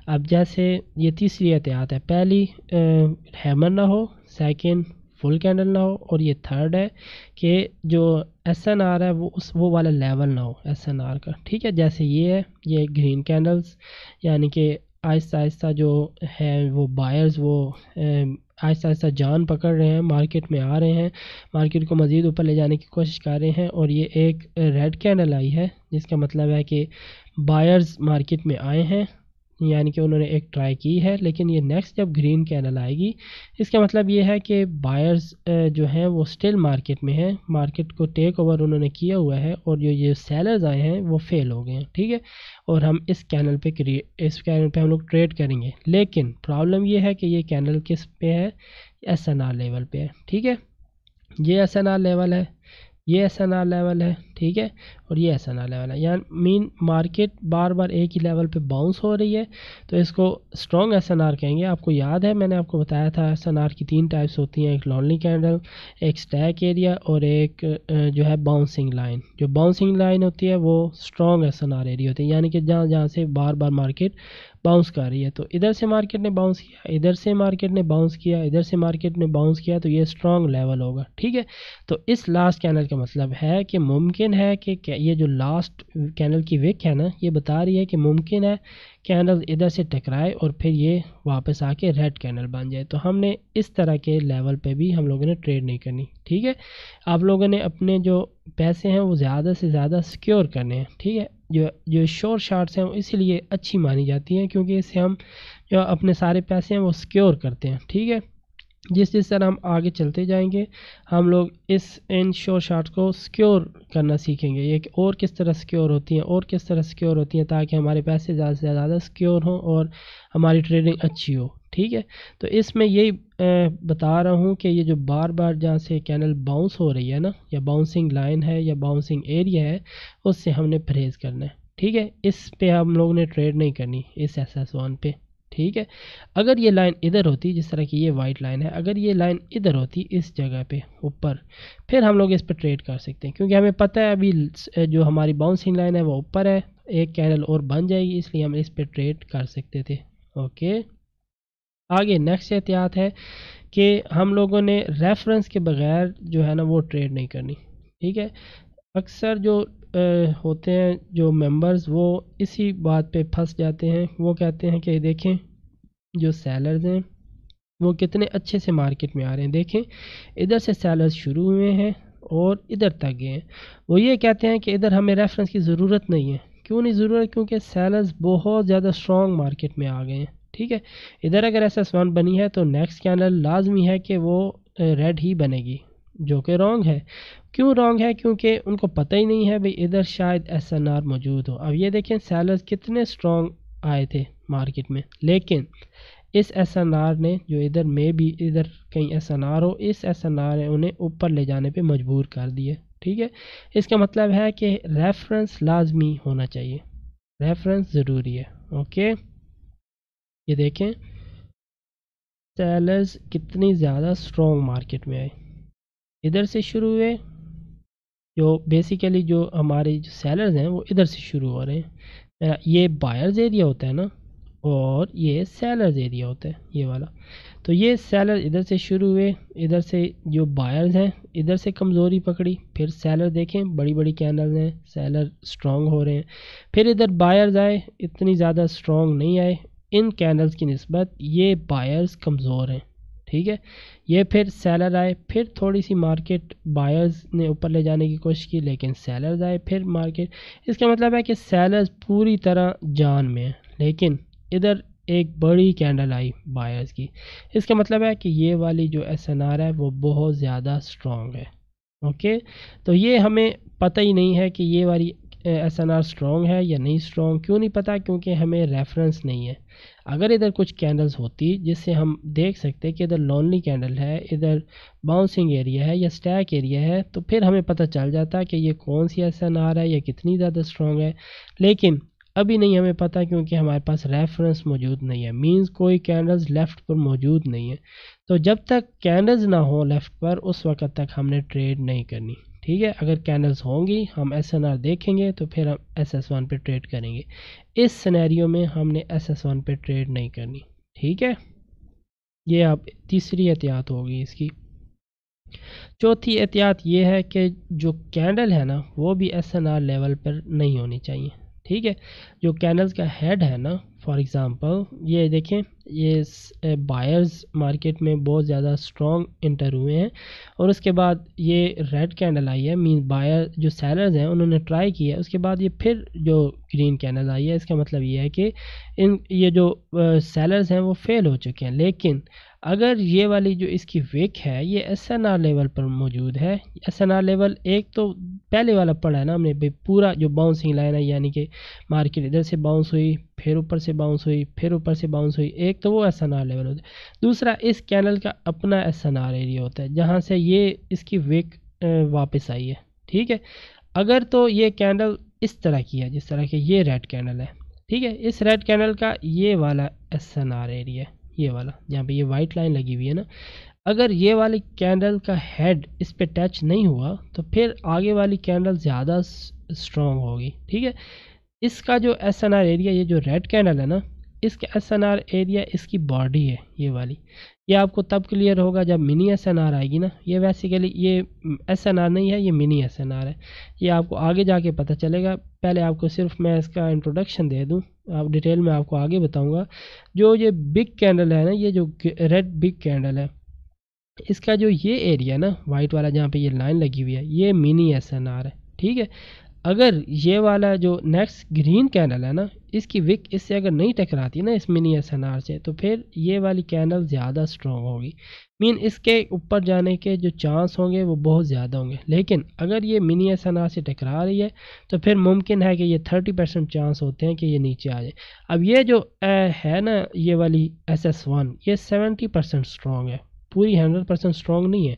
اب جیسے یہ تیسری احتیاط ہے، پہلی ہیمر نہ ہو سیکنڈ فل کینڈل نہ ہو، اور یہ تھرڈ ہے کہ جو ایس این آر ہے، وہ اس، وہ والا لیول نہ ہو ایس این آر کا، ٹھیک ہے؟ جیسے یہ ہے، یہ گرین کینڈلز یعنی کہ آہستہ آہستہ جو ہے، وہ بائرز وہ آہستہ آہستہ جان پکڑ رہے ہیں، مارکیٹ میں آ رہے ہیں، مارکیٹ کو مزید اوپر لے جانے کی کوشش کر رہے ہیں اور یہ ایک ریڈ کینڈل آئی ہے، جس کا مطلب ہے کہ بائرز مارکیٹ میں آئے ہیں۔ یعنی کہ انہوں نے ایک ٹرائی کی ہے، لیکن یہ نیکسٹ جب گرین کینل آئے گی، اس کا مطلب یہ ہے کہ بائرز جو ہیں وہ سٹل مارکیٹ میں ہیں مارکیٹ کو ٹیک اوور انہوں نے کیا ہوا ہے اور جو یہ سیلرز آئے ہیں وہ فیل ہو گئے ہیں، ٹھیک ہے؟ اور ہم اس کینل پہ اس کینل پہ ہم لوگ ٹریڈ کریں گے۔ لیکن پرابلم یہ ہے کہ یہ کینل کس پہ ہے؟ ایس این آر لیول پہ ہے، ٹھیک ہے؟ یہ ایس این آر لیول ہے۔ یہ ایس این آر لیول ہے، ٹھیک ہے؟ اور یہ ایس این آر لیول ہے۔ یعنی مین مارکیٹ بار بار ایک ہی لیول پہ باؤنس ہو رہی ہے۔ تو اس کو اسٹرانگ ایس این آر کہیں گے۔ آپ کو یاد ہے، میں نے آپ کو بتایا تھا ایس این آر کی تین ٹائپس ہوتی ہیں، ایک لانلی کینڈل ایک اسٹیک ایریا اور ایک جو ہے باؤنسنگ لائن جو باؤنسنگ لائن ہوتی ہے، وہ strong S N R area ہوتی ہے۔ یعنی کہ جہاں جہاں سے بار بار مارکیٹ باؤنس کر رہی ہے۔ تو ادھر سے مارکیٹ نے باؤنس کیا، ادھر سے مارکیٹ نے باؤنس کیا، ادھر سے مارکیٹ نے باؤنس کیا، تو یہ اسٹرانگ لیول ہوگا، ٹھیک ہے۔ تو اس لاسٹ کینل کا مطلب ہے کہ ممکن ہے کہ یہ جو لاسٹ کینل کی وک ہے نا، یہ بتا رہی ہے کہ ممکن ہے کینل ادھر سے ٹکرائے اور پھر یہ واپس آ کے ریڈ کینل بن جائے۔ تو ہم نے اس طرح کے لیول پہ بھی ہم لوگوں نے ٹریڈ نہیں کرنی، ٹھیک ہے؟ آپ لوگوں نے اپنے جو پیسے ہیں وہ زیادہ سے زیادہ سیکیور کرنے ہیں، ٹھیک ہے؟ جو جو شور شارٹس ہیں وہ اسی لیے اچھی مانی جاتی ہیں کیونکہ اس سے ہم جو اپنے سارے پیسے ہیں وہ سیکیور کرتے ہیں، ٹھیک ہے؟ جس جس طرح ہم آگے چلتے جائیں گے، ہم لوگ اس ان شور شارٹ کو سیکیور کرنا سیکھیں گے۔ یہ کہ اور کس طرح سیکیور ہوتی ہیں، اور کس طرح سیکیور ہوتی ہیں تاکہ ہمارے پیسے زیادہ سے زیادہ سیکیور ہوں اور ہماری ٹریڈنگ اچھی ہو، ٹھیک ہے؟ تو اس میں یہی بتا رہا ہوں کہ یہ جو بار بار جہاں سے کینل باؤنس ہو رہی ہے نا، یا باؤنسنگ لائن ہے یا باؤنسنگ ایریا ہے، اس سے ہم نے پرہیز کرنا ہے، ٹھیک ہے؟ اس پہ ہم لوگوں نے ٹریڈ نہیں کرنی، اس ایس ایس ون پہ۔ ٹھیک ہے۔ اگر یہ لائن ادھر ہوتی، جس طرح کی یہ وائٹ لائن ہے، اگر یہ لائن ادھر ہوتی اس جگہ پہ اوپر، پھر ہم لوگ اس پہ ٹریڈ کر سکتے ہیں۔ کیونکہ ہمیں پتہ ہے ابھی جو ہماری باؤنسنگ لائن ہے وہ اوپر ہے، ایک کینڈل اور بن جائے گی، اس لیے ہم اس پہ ٹریڈ کر سکتے تھے۔ اوکے۔ آگے نیکسٹ احتیاط ہے کہ ہم لوگوں نے ریفرنس کے بغیر جو ہے نا وہ ٹریڈ نہیں کرنی۔ ٹھیک ہے۔ اکثر جو ہوتے ہیں جو ممبرز وہ اسی بات پہ پھنس جاتے ہیں۔ وہ کہتے ہیں کہ دیکھیں جو سیلرز ہیں، وہ کتنے اچھے سے مارکیٹ میں آ رہے ہیں۔ دیکھیں، ادھر سے سیلرز شروع ہوئے ہیں اور ادھر تک گئے ہیں۔ وہ یہ کہتے ہیں کہ ادھر ہمیں ریفرنس کی ضرورت نہیں ہے۔ کیوں نہیں ضرورت؟ کیونکہ سیلرز بہت زیادہ اسٹرانگ مارکیٹ میں آ گئے ہیں۔ ٹھیک ہے؟ ادھر اگر ایس ایس ون بنی ہے تو نیکسٹ کینڈل لازمی ہے کہ وہ ریڈ ہی بنے گی۔ جو کہ رانگ ہے۔ کیوں رانگ ہے؟ کیونکہ ان کو پتہ ہی نہیں ہے بھئی ادھر شاید ایس این آر موجود ہو۔ اب یہ دیکھیں سیلرز کتنے اسٹرانگ آئے تھے مارکیٹ میں۔ لیکن اس ایس این آر نے جو ادھر میں بھی ادھر کہیں ایس این آر ہو، اس ایس این آر نے انہیں اوپر لے جانے پہ مجبور کر دیے ٹھیک ہے؟ اس کا مطلب ہے کہ ریفرنس لازمی ہونا چاہیے۔ ریفرنس ضروری ہے۔ اوکے؟ یہ دیکھیں۔ سیلرز کتنی زیادہ اسٹرانگ مارکیٹ میں آئے۔ ادھر سے شروع ہوئے، جو بیسیکلی جو ہمارے جو سیلرز ہیں، وہ ادھر سے شروع ہو رہے ہیں۔ یہ بائرز ایریا ہوتا ہے نا، اور یہ سیلرز ایریا ہوتا ہے، یہ والا۔ تو یہ سیلر ادھر سے شروع ہوئے، ادھر سے جو بائرز ہیں، ادھر سے کمزوری پکڑی۔ پھر سیلر دیکھیں، بڑی بڑی کینڈلز ہیں سیلر سٹرونگ ہو رہے ہیں۔ پھر ادھر بائرز آئے، اتنی زیادہ سٹرونگ نہیں آئے۔ ان کینڈلز کی نسبت یہ بائرز کمزور ہیں۔ ٹھیک ہے۔ یہ پھر سیلر آئے۔ پھر تھوڑی سی مارکیٹ بائرز نے اوپر لے جانے کی کوشش کی، لیکن سیلرز آئے پھر مارکیٹ۔ اس کا مطلب ہے کہ سیلرز پوری طرح جان میں ہیں، لیکن ادھر ایک بڑی کینڈل آئی بائرز کی۔ اس کا مطلب ہے کہ یہ والی جو ایس این آر ہے، وہ بہت زیادہ سٹرونگ ہے۔ اوکے؟ تو یہ ہمیں پتہ ہی نہیں ہے کہ یہ والی ایس این آر اسٹرانگ ہے یا نہیں اسٹرانگ کیوں نہیں پتہ کیونکہ ہمیں ریفرنس نہیں ہے۔ اگر ادھر کچھ کینڈلز ہوتی جس سے ہم دیکھ سکتے کہ ادھر لونلی کینڈل ہے، ادھر باؤنسنگ ایریا ہے یا سٹیک ایریا ہے، تو پھر ہمیں پتہ چل جاتا کہ یہ کون سی ایس این آر ہے یا کتنی زیادہ اسٹرانگ ہے۔ لیکن ابھی نہیں ہمیں پتہ کیونکہ ہمارے پاس ریفرنس موجود نہیں ہے۔ مینز کوئی کینڈلز لیفٹ پر موجود نہیں ہے۔ تو جب تک کینڈلز نہ ہوں لیفٹ پر، اس وقت تک ہم نے ٹریڈ نہیں کرنی۔ ٹھیک ہے، اگر کینڈلز ہوں گی، ہم ایس این آر دیکھیں گے تو پھر ہم ایس ایس ون پہ ٹریڈ کریں گے۔ اس سنیریو میں ہم نے ایس ایس ون پہ ٹریڈ نہیں کرنی، ٹھیک ہے؟ یہ اب تیسری احتیاط ہوگی اس کی۔ چوتھی احتیاط یہ ہے کہ جو کینڈل ہے نا، وہ بھی ایس این آر لیول پر نہیں ہونی چاہیے، ٹھیک ہے؟ جو کینڈلز کا ہیڈ ہے نا فار ایگزامپل یہ دیکھیں، یہ بائرز مارکیٹ میں بہت زیادہ اسٹرانگ انٹر ہوئے ہیں اور اس کے بعد یہ ریڈ کینڈل آئی ہے مین بائر جو سیلرز ہیں انہوں نے ٹرائی کیا ہے اس کے بعد یہ پھر جو گرین کینڈل آئی ہے، اس کا مطلب یہ ہے کہ ان، یہ جو سیلرز ہیں وہ فیل ہو چکے ہیں، لیکن اگر یہ والی جو اس کی ویک ہے، یہ ایس این آر لیول پر موجود ہے۔ ایس این آر لیول ایک تو پہلے والا پڑھا ہے نا ہم نے پورا جو باؤنسنگ لائن ہے یعنی کہ مارکیٹ ادھر سے باؤنس ہوئی، پھر اوپر سے باؤنس ہوئی، پھر اوپر سے باؤنس ہوئی، ایک تو وہ ایس این آر لیول ہوتا ہے۔ دوسرا، اس کینل کا اپنا ایس این آر ایریا ہوتا ہے، جہاں سے یہ اس کی ویک واپس آئی ہے۔ ٹھیک ہے؟ اگر تو یہ کینڈل اس طرح کی ہے، جس طرح کہ یہ ریڈ کینڈل ہے۔ ٹھیک ہے؟ اس ریڈ کینڈل کا یہ والا ایس این آر ایریا ہے۔ یہ والا، جہاں پہ یہ وائٹ لائن لگی ہوئی ہے نا، اگر یہ والی کینڈل کا ہیڈ اس پہ ٹچ نہیں ہوا، تو پھر آگے والی کینڈل زیادہ اسٹرانگ ہوگی، ٹھیک ہے؟ اس کا جو ایس این آر ایریا یہ جو ریڈ کینڈل ہے نا، اس کا ایس این آر ایریا اس کی باڈی ہے، یہ والی۔ یہ آپ کو تب کلیئر ہوگا جب منی ایس این آر آئے گی نا۔ یہ بیسیکلی یہ ایس این آر نہیں ہے، یہ منی ایس این آر ہے۔ یہ آپ کو آگے جا کے پتہ چلے گا۔ پہلے آپ کو صرف میں اس کا انٹروڈکشن دے دوں۔ آپ ڈیٹیل میں آپ کو آگے بتاؤں گا۔ جو یہ بگ کینڈل ہے نا، یہ جو ریڈ بگ کینڈل ہے، اس کا جو یہ ایریا نا وائٹ والا جہاں پہ یہ لائن لگی ہوئی ہے، یہ منی ایس این آر ہے۔ ٹھیک ہے؟ اگر یہ والا جو نیکسٹ گرین کینڈل ہے نا، اس کی وک اس سے اگر نہیں ٹکراتی نا، اس منی ایس این آر سے، تو پھر یہ والی کینڈل زیادہ اسٹرانگ ہوگی۔ مین اس کے اوپر جانے کے جو چانس ہوں گے، وہ بہت زیادہ ہوں گے۔ لیکن اگر یہ منی ایس این آر سے ٹکرا رہی ہے، تو پھر ممکن ہے کہ یہ تھرٹی پرسینٹ چانس ہوتے ہیں کہ یہ نیچے آ جائے۔ اب یہ جو ہے نا، یہ والی ایس ایس ون یہ سیونٹی پرسینٹ اسٹرانگ ہے۔ پوری ہنڈریڈ پرسینٹ اسٹرانگ نہیں ہے۔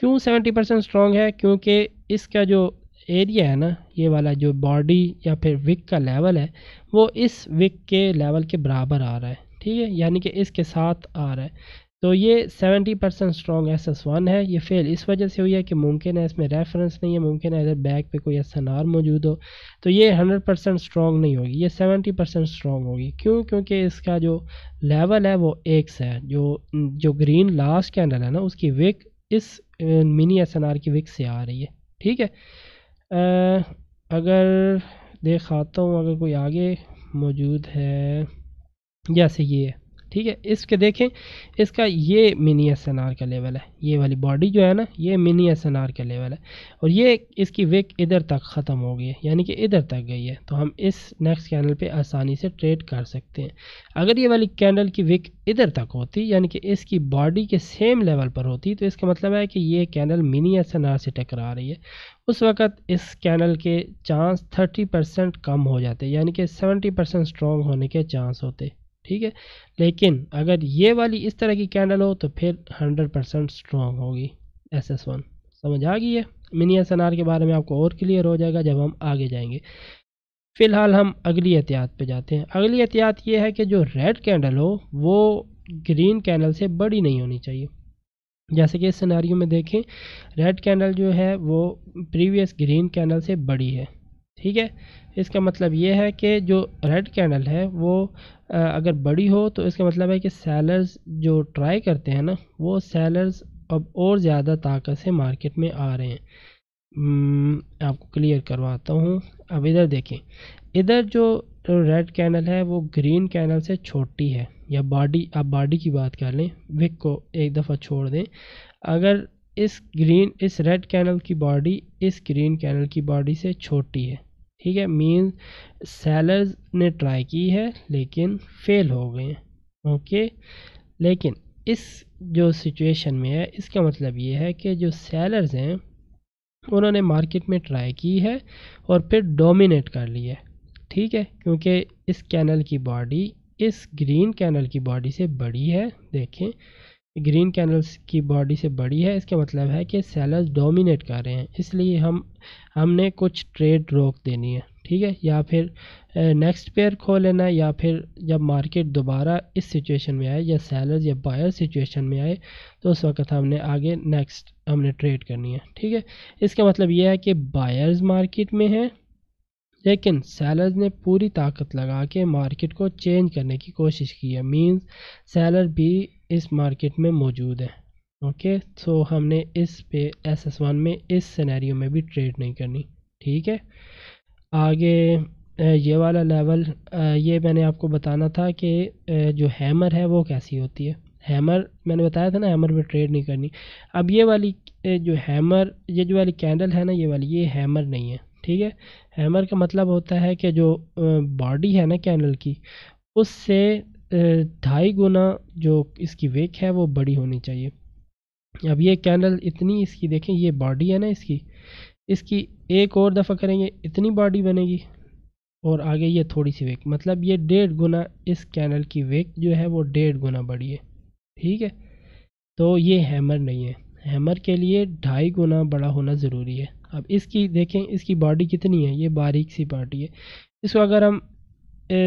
کیوں سیونٹی پرسینٹ اسٹرانگ ہے؟ کیونکہ اس کا جو ایریا ہے نا، یہ والا جو باڈی یا پھر وک کا لیول ہے، وہ اس وک کے لیول کے برابر آ رہا ہے، ٹھیک ہے؟ یعنی کہ اس کے ساتھ آ رہا ہے۔ تو یہ seventy percent strong S S one ہے، یہ فیل اس وجہ سے ہوئی ہے کہ ممکن ہے اس میں ریفرنس نہیں ہے، ممکن ہے ادھر بیک پہ کوئی ایس این آر موجود ہو۔ تو یہ ہنڈریڈ پرسنٹ اسٹرانگ نہیں ہوگی، یہ سیونٹی پرسنٹ اسٹرانگ ہوگی۔ کیوں؟ کیونکہ اس کا جو لیول ہے وہ ایکس ہے، جو جو گرین لاسٹ کینڈل ہے نا، اس کی وک اس منی ایس این آر کی وک سے آ رہی ہے، ٹھیک ہے؟ اگر دیکھاتا ہوں اگر کوئی آگے موجود ہے جیسے یہ۔ ہے ٹھیک ہے، اس کے دیکھیں، اس کا یہ منی ایس این آر کا لیول ہے۔ یہ والی باڈی جو ہے نا، یہ منی ایس این آر کا لیول ہے۔ اور یہ اس کی وک ادھر تک ختم ہو گئی ہے یعنی کہ ادھر تک گئی ہے۔ تو ہم اس نیکسٹ کینڈل پہ آسانی سے ٹریڈ کر سکتے ہیں۔ اگر یہ والی کینڈل کی وک ادھر تک ہوتی یعنی کہ اس کی باڈی کے سیم لیول پر ہوتی، تو اس کا مطلب ہے کہ یہ candle mini S N R سے ٹکرا رہی ہے۔ اس وقت اس کینڈل کے چانس تھرٹی پرسنٹ کم ہو جاتے یعنی کہ سیونٹی پرسنٹ اسٹرانگ ہونے کے چانس ہوتے۔ ٹھیک ہے۔ لیکن اگر یہ والی اس طرح کی کینڈل ہو تو پھر ہنڈریڈ پرسینٹ اسٹرانگ ہوگی ایس ایس ون سمجھ آ گئی ہے؟ منی ایس این آر کے بارے میں آپ کو اور کلیئر ہو جائے گا جب ہم آگے جائیں گے۔ فی الحال ہم اگلی احتیاط پہ جاتے ہیں۔ اگلی احتیاط یہ ہے کہ جو ریڈ کینڈل ہو وہ گرین کینڈل سے بڑی نہیں ہونی چاہیے۔ جیسے کہ اس سناریوں میں دیکھیں ریڈ کینڈل جو ہے وہ پریویس گرین کینڈل سے بڑی ہے۔ ٹھیک ہے؟ اس کا مطلب یہ ہے کہ جو ریڈ کینڈل ہے وہ اگر بڑی ہو تو اس کا مطلب ہے کہ سیلرز جو ٹرائی کرتے ہیں نا، وہ سیلرز اب اور زیادہ طاقت سے مارکیٹ میں آ رہے ہیں۔ آپ کو کلیئر کرواتا ہوں۔ اب ادھر دیکھیں۔ ادھر جو ریڈ کینڈل ہے وہ گرین کینڈل سے چھوٹی ہے، یا باڈی، آپ باڈی کی بات کر لیں، وک کو ایک دفعہ چھوڑ دیں۔ اگر اس گرین، اس ریڈ کینل کی باڈی، اس گرین کینل کی باڈی سے چھوٹی ہے۔ ٹھیک ہے مین سیلرز نے ٹرائی کی ہے لیکن فیل ہو گئے ہیں۔ اوکے لیکن اس جو سچویشن میں ہے، اس کا مطلب یہ ہے کہ جو سیلرز ہیں، انہوں نے مارکیٹ میں ٹرائی کی ہے اور پھر ڈومینیٹ کر لی ہے۔ ٹھیک ہے؟ کیونکہ اس کینل کی باڈی اس گرین کینل کی باڈی سے بڑی ہے۔ دیکھیں۔ گرین کینلز کی باڈی سے بڑی ہے، اس کا مطلب ہے کہ سیلرز ڈومینیٹ کر رہے ہیں، اس لیے ہم ہم نے کچھ ٹریڈ روک دینی ہے، ٹھیک ہے؟ یا پھر نیکسٹ پیئر کھو لینا ہے یا پھر جب مارکیٹ دوبارہ اس سچویشن میں آئے یا سیلرز یا بائر سچویشن میں آئے، تو اس وقت ہم نے آگے نیکسٹ ہم نے ٹریڈ کرنی ہے، ٹھیک ہے؟ اس کا مطلب یہ ہے کہ بائرز مارکیٹ میں ہیں، لیکن سیلرز نے پوری طاقت لگا کے مارکیٹ کو چینج کرنے کی کوشش کی ہے مینز سیلر بھی اس مارکیٹ میں موجود ہے اوکے سو ہم نے اس پہ ایس ایس ون میں اس سینیریو میں بھی ٹریڈ نہیں کرنی۔ ٹھیک ہے؟ آگے یہ والا لیول یہ میں نے آپ کو بتانا تھا کہ جو ہیمر ہے وہ کیسی ہوتی ہے۔ ہیمر، میں نے بتایا تھا نا، ہیمر میں ٹریڈ نہیں کرنی۔ اب یہ والی جو ہیمر، یہ جو والی کینڈل ہے نا، یہ والی، یہ ہیمر نہیں ہے۔ ٹھیک ہے؟ ہیمر کا مطلب ہوتا ہے کہ جو باڈی ہے نا کینڈل کی، اس سے ڈھائی گنا جو اس کی ویک ہے وہ بڑی ہونی چاہیے۔ اب یہ کینڈل اتنی اس کی دیکھیں، یہ باڈی ہے نا اس کی اس کی ایک اور دفعہ کریں گے اتنی باڈی بنے گی اور آگے یہ تھوڑی سی ویک۔ مطلب یہ ڈیڑھ گنا اس کینل کی ویک جو ہے وہ ڈیڑھ گنا بڑی ہے۔ ٹھیک ہے؟ تو یہ ہیمر نہیں ہے۔ ہیمر کے لیے ڈھائی گنا بڑا ہونا ضروری ہے۔ اب اس کی دیکھیں، اس کی باڈی کتنی ہے؟ یہ باریک سی باڈی ہے۔ اس کو اگر ہم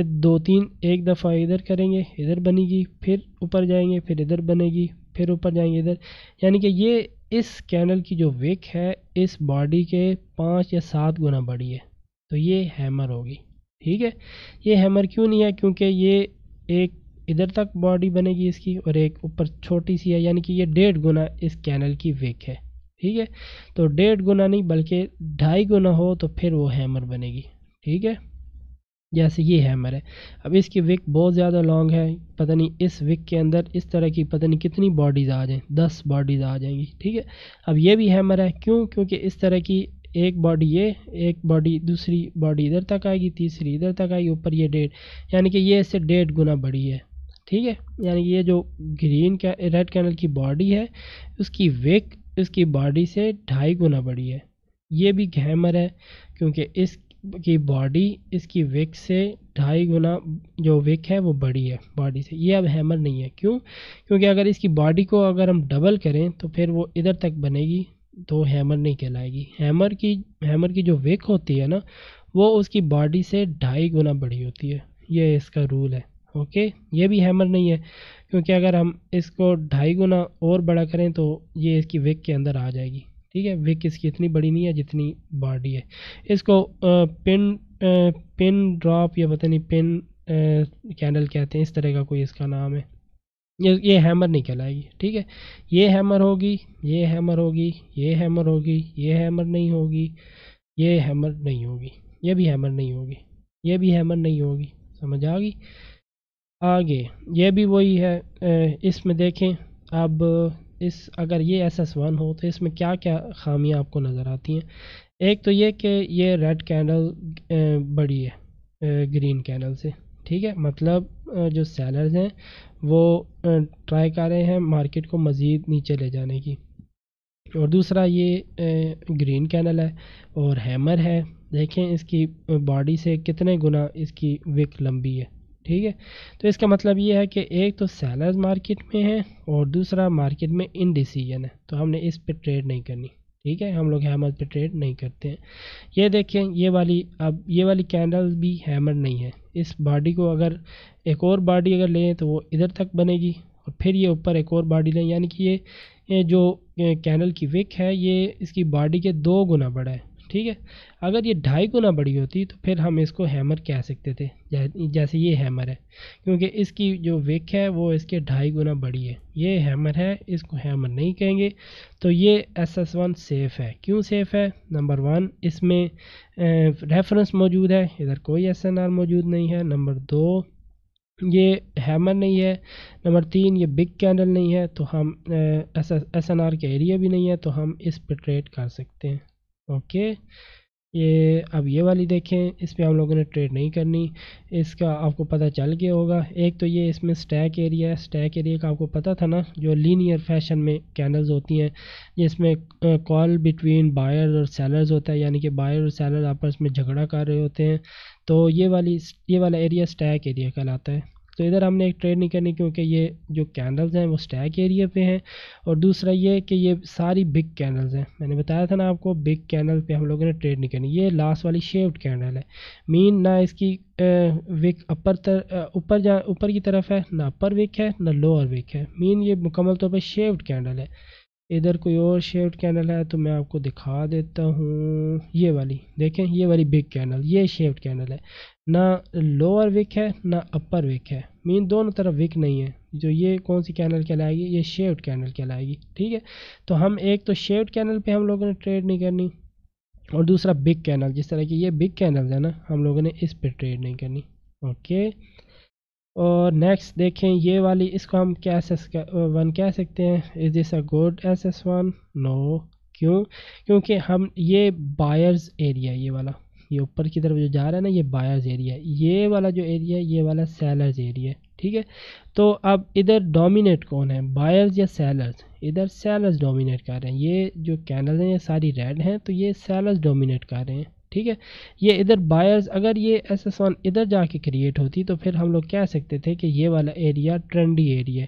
دو تین، ایک دفعہ ادھر کریں گے، ادھر بنے گی، پھر اوپر جائیں گے، پھر ادھر بنے گی، پھر اوپر جائیں گے، ادھر۔ یعنی کہ یہ اس کینل کی جو وک ہے، اس باڈی کے پانچ یا سات گنا بڑی ہے۔ تو یہ ہیمر ہوگی۔ ٹھیک ہے؟ یہ ہیمر کیوں نہیں ہے؟ کیونکہ یہ ایک ادھر تک باڈی بنے گی اس کی اور ایک اوپر چھوٹی سی ہے یعنی کہ یہ ڈیڑھ گنا اس کینل کی وک ہے۔ ٹھیک ہے؟ تو ڈیڑھ گنا نہیں، بلکہ ڈھائی گنا ہو تو پھر وہ ہیمر بنے گی۔ ٹھیک ہے؟ جیسے یہ ہیمر ہے اب اس کی وک بہت زیادہ لانگ ہے، پتہ نہیں اس وک کے اندر اس طرح کی پتہ نہیں کتنی باڈیز آ جائیں، دس باڈیز آ جائیں گی، ٹھیک ہے؟ اب یہ بھی ہیمر ہے کیوں؟ کیونکہ اس طرح کی ایک باڈی یہ، ایک باڈی دوسری باڈی ادھر تک آئے گی، تیسری ادھر تک آئے گی، اوپر یہ ڈیڑھ۔ یعنی کہ یہ اس سے ڈیڑھ گنا بڑی ہے، ٹھیک ہے؟ یعنی یہ جو گرین کا ریڈ کینل کی باڈی ہے، اس کی وک اس کی باڈی سے ڈھائی گنا بڑی ہے۔ یہ بھی گھیمر ہے، کیونکہ اس کی باڈی اس کی وک سے ڈھائی گنا جو وک ہے وہ بڑی ہے باڈی سے۔ یہ اب ہیمر نہیں ہے۔ کیوں؟ کیونکہ اگر اس کی باڈی کو اگر ہم ڈبل کریں تو پھر وہ ادھر تک بنے گی تو ہیمر نہیں کہلائے گی۔ ہیمر کی ہیمر کی جو وک ہوتی ہے نا، وہ اس کی باڈی سے ڈھائی گنا بڑی ہوتی ہے۔ یہ اس کا رول ہے۔ اوکے یہ بھی ہیمر نہیں ہے۔ کیونکہ اگر ہم اس کو ڈھائی گنا اور بڑا کریں تو یہ اس کی وک کے اندر آ جائے گی۔ ٹھیک ہے، وک اس کی اتنی بڑی نہیں ہے جتنی باڈی ہے۔ اس کو پن پن ڈراپ یا پتہ نہیں، پن کینڈل کہتے ہیں، اس طرح کا کوئی اس کا نام ہے۔ یہ ہیمر نہیں کہلائے گی، ٹھیک ہے۔ یہ ہیمر ہوگی، یہ ہیمر ہوگی، یہ ہیمر ہوگی، یہ ہیمر نہیں ہوگی، یہ ہیمر نہیں ہوگی، یہ بھی ہیمر نہیں ہوگی، یہ بھی ہیمر نہیں ہوگی۔ سمجھ آ گئی؟ آگے، یہ بھی وہی ہے اس میں دیکھیں۔ اب اس اگر یہ ایس ایس ون ہو تو اس میں کیا کیا خامیاں آپ کو نظر آتی ہیں؟ ایک تو یہ کہ یہ ریڈ کینڈل بڑی ہے گرین کینڈل سے، ٹھیک ہے؟ مطلب جو سیلرز ہیں وہ ٹرائی کر رہے ہیں مارکیٹ کو مزید نیچے لے جانے کی۔ اور دوسرا یہ گرین کینل ہے اور ہیمر ہے۔ دیکھیں اس کی باڈی سے کتنے گنا اس کی وک لمبی ہے۔ ٹھیک ہے؟ تو اس کا مطلب یہ ہے کہ ایک تو سیلرز مارکیٹ میں ہے اور دوسرا مارکیٹ میں انڈیسیجن ہے۔ تو ہم نے اس پہ ٹریڈ نہیں کرنی۔ ٹھیک ہے؟ ہم لوگ ہیمر پہ ٹریڈ نہیں کرتے ہیں۔ یہ دیکھیں، یہ والی اب یہ والی کینڈل بھی ہیمر نہیں ہے۔ اس باڈی کو اگر ایک اور باڈی اگر لیں تو وہ ادھر تک بنے گی اور پھر یہ اوپر ایک اور باڈی لیں۔ یعنی کہ یہ جو کینڈل کی وک ہے، یہ اس کی باڈی کے دو گنا بڑا ہے۔ ٹھیک ہے؟ اگر یہ ڈھائی گنا بڑی ہوتی تو پھر ہم اس کو ہیمر کہہ سکتے تھے جیسے یہ ہیمر ہے، کیونکہ اس کی جو وک ہے وہ اس کے ڈھائی گنا بڑی ہے۔ یہ ہیمر ہے، اس کو ہیمر نہیں کہیں گے۔ تو یہ ایس ایس ون سیف ہے۔ کیوں سیف ہے؟ نمبر ون اس میں ریفرنس موجود ہے۔ ادھر کوئی ایس این آر موجود نہیں ہے۔ نمبر دو، یہ ہیمر نہیں ہے۔ نمبر تین، یہ بگ کینڈل نہیں ہے۔ تو ہم ایس این آر کے ایریا بھی نہیں ہے۔ تو ہم اس پہ ٹریڈ کر سکتے ہیں۔ اوکے یہ اب یہ والی دیکھیں، اس پہ ہم لوگوں نے ٹریڈ نہیں کرنی۔ اس کا آپ کو پتہ چل گیا ہوگا۔ ایک تو یہ اس میں سٹیک ایریا ہے۔ سٹیک ایریا کا آپ کو پتہ تھا نا، جو لینئر فیشن میں کینڈلز ہوتی ہیں۔ جس میں کال بٹوین بائر اور سیلرز ہوتا ہے۔ یعنی کہ بائر اور سیلر آپس میں جھگڑا کر رہے ہوتے ہیں۔ تو یہ والی، یہ والا ایریا سٹیک ایریا کہلاتا ہے۔ تو ادھر ہم نے ایک ٹریڈ نہیں کرنی کیونکہ یہ جو کینڈلز ہیں وہ سٹیک ایریا پہ ہیں اور دوسرا یہ کہ یہ ساری بگ کینڈلز ہیں۔ میں نے بتایا تھا نا آپ کو بگ کینڈل پہ ہم لوگوں نے ٹریڈ نہیں کرنی، یہ لاسٹ والی شیوڈ کینڈل ہے۔ مین نہ اس کی وک اپر تر اوپر جا، اوپر کی طرف ہے، نہ اپر وک ہے، نہ لوور وک ہے۔ مین یہ مکمل طور پہ شیوڈ کینڈل ہے۔ ادھر کوئی اور شیفٹ کینڈل ہے تو میں آپ کو دکھا دیتا ہوں۔ یہ والی، دیکھیں، یہ والی بگ کینڈل یہ شیفٹ کینڈل ہے۔ نہ لوور وک ہے، نہ اپر وک ہے۔ مین دونوں طرف وک نہیں ہے۔ جو یہ کون سی کینل کہلائے گی؟ یہ شیفٹ کینل کہلائے گی، ٹھیک ہے؟ تو ہم ایک تو شیفٹ کینل پہ ہم لوگوں نے ٹریڈ نہیں کرنی اور دوسرا بگ کینل جس طرح کی یہ بگ کینل ہے نا، ہم لوگوں نے اس پہ ٹریڈ نہیں کرنی۔ اوکے اور نیکسٹ دیکھیں یہ والی، اس کو ہم کیا ایس ایس ون کہہ سکتے ہیں؟ Is this a good S S one no کیوں؟ کیونکہ ہم، یہ بائرز ایریا یہ والا۔ یہ اوپر کی طرف جو جا رہا ہے نا، یہ بائرز ایریا یہ والا جو ایریا ہے، یہ والا سیلرز ایریا ہے۔ ٹھیک ہے؟ تو اب ادھر ڈومینیٹ کون ہے؟ بائرز یا سیلرز ادھر سیلرز ڈومینیٹ کر رہے ہیں۔ یہ جو کینل ہیں، یہ ساری ریڈ ہیں، تو یہ سیلرز ڈومینیٹ کر رہے ہیں۔ ٹھیک ہے؟ یہ ادھر بائرز اگر یہ ایس ایس ون ادھر جا کے کریٹ ہوتی تو پھر ہم لوگ کہہ سکتے تھے کہ یہ والا ایریا ٹرینڈی ایریا ہے۔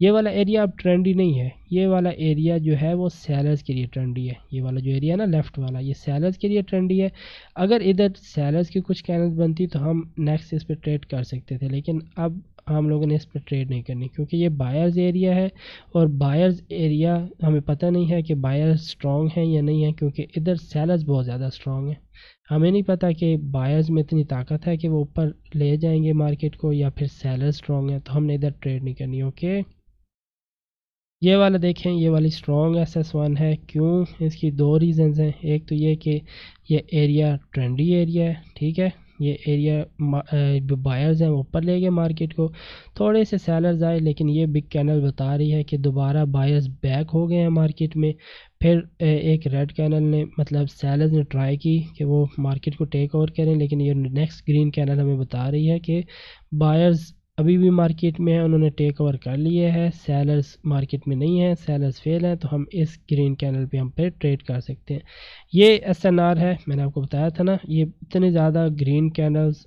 یہ والا ایریا اب ٹرینڈی نہیں ہے۔ یہ والا ایریا جو ہے وہ سیلرز کے لیے ٹرینڈی ہے۔ یہ والا جو ایریا نا لیفٹ والا، یہ سیلرز کے لیے ٹرینڈی ہے۔ اگر ادھر سیلرز کی کچھ کینلز بنتی تو ہم نیکسٹ اس پہ ٹریڈ کر سکتے تھے، لیکن اب ہم لوگوں نے اس پہ ٹریڈ نہیں کرنی، کیونکہ یہ بائرز ایریا ہے اور بائرز ایریا ہمیں پتہ نہیں ہے کہ بائرز اسٹرانگ ہیں یا نہیں ہیں، کیونکہ ادھر سیلرز بہت زیادہ اسٹرانگ ہیں۔ ہمیں نہیں پتہ کہ بائرز میں اتنی طاقت ہے کہ وہ اوپر لے جائیں گے مارکیٹ کو یا پھر سیلر اسٹرانگ ہیں، تو ہم نے ادھر ٹریڈ نہیں کرنی اوکے یہ والا دیکھیں، یہ والی اسٹرانگ ایس ایس ون ہے۔ کیوں؟ اس کی دو ریزنز ہیں۔ ایک تو یہ کہ یہ ایریا ٹرینڈی ایریا ہے، ٹھیک ہے؟ یہ ایریا بائرز ہیں، وہ اوپر لے گئے مارکیٹ کو۔ تھوڑے سے سیلرز آئے، لیکن یہ بگ کینل بتا رہی ہے کہ دوبارہ بائرز بیک ہو گئے ہیں مارکیٹ میں۔ پھر ایک ریڈ کینل نے مطلب سیلرز نے ٹرائی کی کہ وہ مارکیٹ کو ٹیک اوور کریں، لیکن یہ نیکسٹ گرین کینل ہمیں بتا رہی ہے کہ بائرز ابھی بھی مارکیٹ میں ہیں، انہوں نے ٹیک اوور کر لیے ہے۔ سیلرز مارکیٹ میں نہیں ہیں، سیلرز فیل ہیں، تو ہم اس گرین کینل پہ ہم پہ ٹریڈ کر سکتے ہیں۔ یہ ایس این آر ہے، میں نے آپ کو بتایا تھا نا، یہ اتنے زیادہ گرین کینلز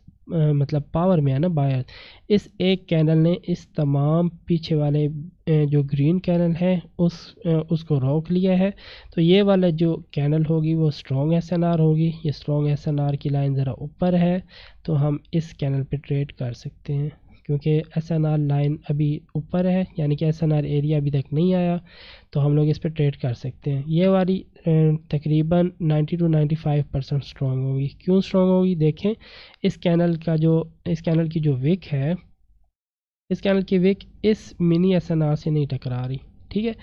مطلب پاور میں ہے نا باہر۔ اس ایک کینل نے اس تمام پیچھے والے جو گرین کینل ہے اس اس کو روک لیا ہے۔ تو یہ والا جو کینل ہوگی، وہ اسٹرانگ ایس این آر ہوگی۔ یہ اسٹرانگ ایس این آر کی لائن ذرا اوپر ہے، تو ہم اس کینل پہ ٹریڈ کر سکتے ہیں۔ کیونکہ ایس این آر لائن ابھی اوپر ہے یعنی کہ ایس این آر ایریا ابھی تک نہیں آیا، تو ہم لوگ اس پہ ٹریڈ کر سکتے ہیں۔ یہ والی تقریباً ninety two ninety five percent strong ہوگی۔ کیوں اسٹرانگ ہوگی؟ دیکھیں، اس کینل کا جو، اس کینل کی جو وک ہے، اس کینل کی وک اس منی ایس این آر سے نہیں ٹکرا رہی، ٹھیک ہے؟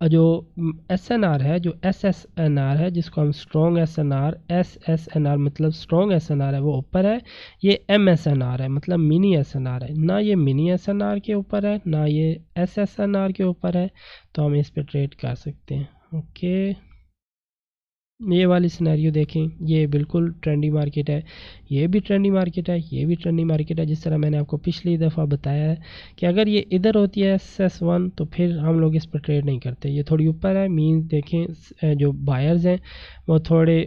جو ایس این آر ہے، جو ایس ایس این آر ہے، جس کو ہم strong S N R S S N R مطلب اسٹرانگ ایس این آر ہے، وہ اوپر ہے۔ یہ ایم ایس این آر ہے مطلب منی ایس این آر ہے۔ نہ یہ منی ایس این آر کے اوپر ہے، نہ یہ ایس ایس این آر کے اوپر ہے۔ تو ہم اس پہ ٹریڈ کر سکتے ہیں۔ اوکے یہ والی سنیریو دیکھیں، یہ بالکل ٹرینڈی مارکیٹ ہے، یہ بھی ٹرینڈی مارکیٹ ہے، یہ بھی ٹرینڈی مارکیٹ ہے، جس طرح میں نے آپ کو پچھلی دفعہ بتایا ہے کہ اگر یہ ادھر ہوتی ہے ایس ایس ون تو پھر ہم لوگ اس پر ٹریڈ نہیں کرتے۔ یہ تھوڑی اوپر ہے مین دیکھیں جو بائرز ہیں، وہ تھوڑے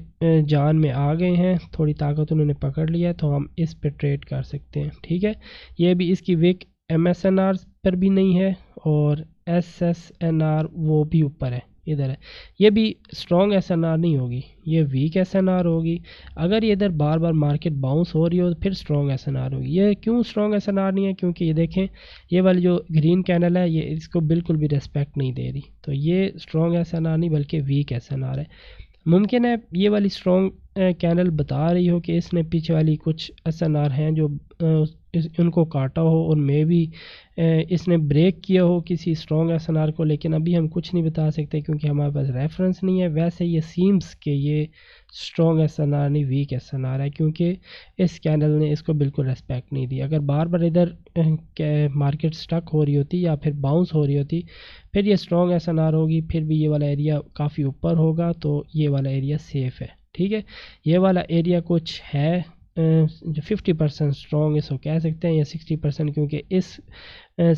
جان میں آ گئے ہیں، تھوڑی طاقت انہوں نے پکڑ لیا ہے، تو ہم اس پہ ٹریڈ کر سکتے ہیں، ٹھیک ہے؟ یہ بھی اس کی wick M S N R پر بھی نہیں ہے اور ایس ایس این آر وہ بھی اوپر ہے۔ ادھر ہے۔ یہ بھی اسٹرانگ ایس این آر نہیں ہوگی، یہ ویک ایس این آر ہوگی۔ اگر یہ ادھر بار بار مارکیٹ باؤنس ہو رہی ہو تو پھر اسٹرانگ ایس این آر ہوگی۔ یہ کیوں اسٹرانگ ایس این آر نہیں ہے؟ کیونکہ یہ دیکھیں، یہ والی جو گرین کینل ہے، یہ اس کو بالکل بھی ریسپیکٹ نہیں دے رہی۔ تو یہ اسٹرانگ ایس این آر نہیں، بلکہ ویک ایس این آر ہے۔ ممکن ہے یہ والی اسٹرانگ کینل بتا رہی ہو کہ اس نے پیچھے والی کچھ ایس این آر ہیں جو ان کو کاٹا ہو اور میں بھی اس نے بریک کیا ہو کسی اسٹرانگ ایس این آر کو، لیکن ابھی ہم کچھ نہیں بتا سکتے کیونکہ ہمارے پاس ریفرنس نہیں ہے۔ ویسے یہ سیمز کہ یہ اسٹرانگ ایس این آر نہیں ویک ایس این آر ہے، کیونکہ اس کینل نے اس کو بالکل ریسپیکٹ نہیں دی۔ اگر بار بار ادھر مارکیٹ سٹک ہو رہی ہوتی یا پھر باؤنس ہو رہی ہوتی، پھر یہ اسٹرانگ ایس این آر ہوگی، پھر بھی یہ والا ایریا کافی اوپر ہوگا، تو یہ والا ایریا سیف ہے۔ ٹھیک ہے؟ یہ والا ایریا کچھ ہے جو ففٹی پرسینٹ اسٹرانگ اس کو کہہ سکتے ہیں، یا سکسٹی پرسینٹ کیونکہ اس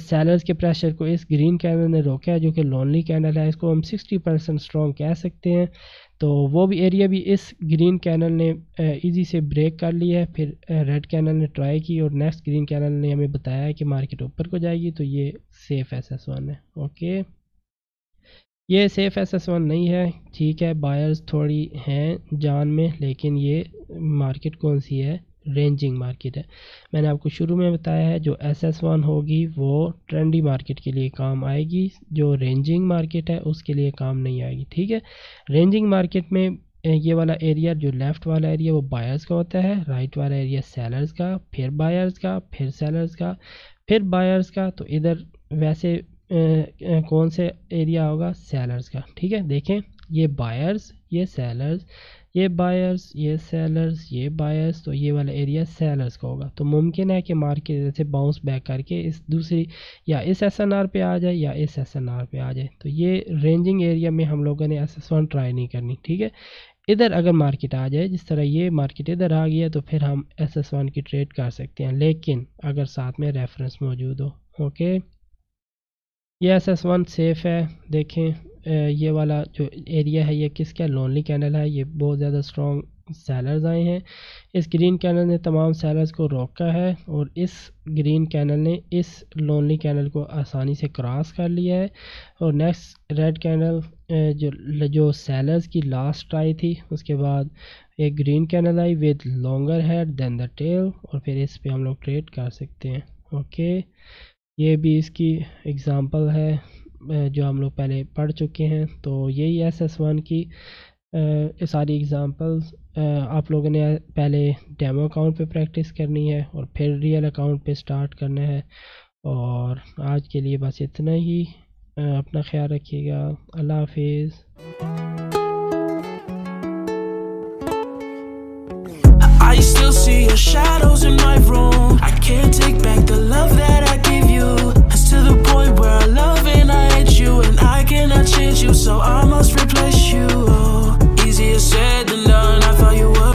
سیلرز کے پریشر کو اس گرین کینل نے روکا ہے، جو کہ لونلی کینل ہے، اس کو ہم سکسٹی پرسینٹ اسٹرانگ کہہ سکتے ہیں۔ تو وہ بھی ایریا بھی اس گرین کینل نے ایزی سے بریک کر لی ہے۔ پھر ریڈ کینل نے ٹرائی کی اور نیکسٹ گرین کینل نے ہمیں بتایا ہے کہ مارکیٹ اوپر کو جائے گی، تو یہ سیف ایس ایس ون ہے۔ اوکے یہ سیف ایس ایس ون نہیں ہے۔ ٹھیک ہے بائرز تھوڑی ہیں جان میں، لیکن یہ مارکیٹ کون سی ہے؟ رینجنگ مارکیٹ ہے۔ میں نے آپ کو شروع میں بتایا ہے، جو ایس ایس ون ہوگی وہ ٹرینڈی مارکیٹ کے لیے کام آئے گی۔ جو رینجنگ مارکیٹ ہے، اس کے لیے کام نہیں آئے گی۔ ٹھیک ہے؟ رینجنگ مارکیٹ میں یہ والا ایریا جو لیفٹ والا ایریا وہ بائرز کا ہوتا ہے۔ رائٹ والا ایریا سیلرز کا، پھر بائرز کا، پھر سیلرز کا، پھر بائرز کا۔ تو ادھر ویسے کون سے ایریا ہوگا؟ سیلرز کا، ٹھیک ہے؟ دیکھیں، یہ بائرز یہ سیلرز یہ بائرز یہ سیلرز یہ بائرز تو یہ والا ایریا سیلرز کا ہوگا۔ تو ممکن ہے کہ مارکیٹ جیسے باؤنس بیک کر کے اس دوسری، یا اس ایس این آر پہ آ جائے یا اس ایس این آر پہ آ جائے۔ تو یہ رینجنگ ایریا میں ہم لوگوں نے ایس ایس ون ٹرائی نہیں کرنی، ٹھیک ہے؟ ادھر اگر مارکیٹ آ جائے، جس طرح یہ مارکیٹ ادھر آ گیا، تو پھر ہم ایس ایس ون کی ٹریڈ کر سکتے ہیں۔ لیکن اگر ساتھ میں ریفرنس موجود ہو اوکے یہ ایس ایس ون سیف ہے۔ دیکھیں یہ والا جو ایریا ہے، یہ کس کا لونلی کینل ہے۔ یہ بہت زیادہ اسٹرانگ سیلرز آئے ہیں۔ اس گرین کینل نے تمام سیلرز کو روکا ہے اور اس گرین کینل نے اس لونلی کینل کو آسانی سے کراس کر لیا ہے۔ اور نیکسٹ ریڈ کینل جو جو سیلرز کی لاسٹ آئی تھی، اس کے بعد ایک green canal eye with longer head than the tail اور پھر اس پہ ہم لوگ ٹریڈ کر سکتے ہیں۔ اوکے یہ بھی اس کی اگزامپل ہے جو ہم لوگ پہلے پڑھ چکے ہیں۔ تو یہی ایس ایس ون کی ساری اگزامپلس آپ لوگوں نے پہلے ڈیمو اکاؤنٹ پہ پریکٹس کرنی ہے اور پھر ریئل اکاؤنٹ پہ سٹارٹ کرنا ہے۔ اور آج کے لیے بس اتنا ہی۔ اپنا خیال رکھیے گا۔ اللہ حافظ۔ still see your shadows in my room. I can't take back the love that I give you. It's to the point where I love and I hate you, and I cannot change you, so I must replace you. Easier said than done. I thought you were.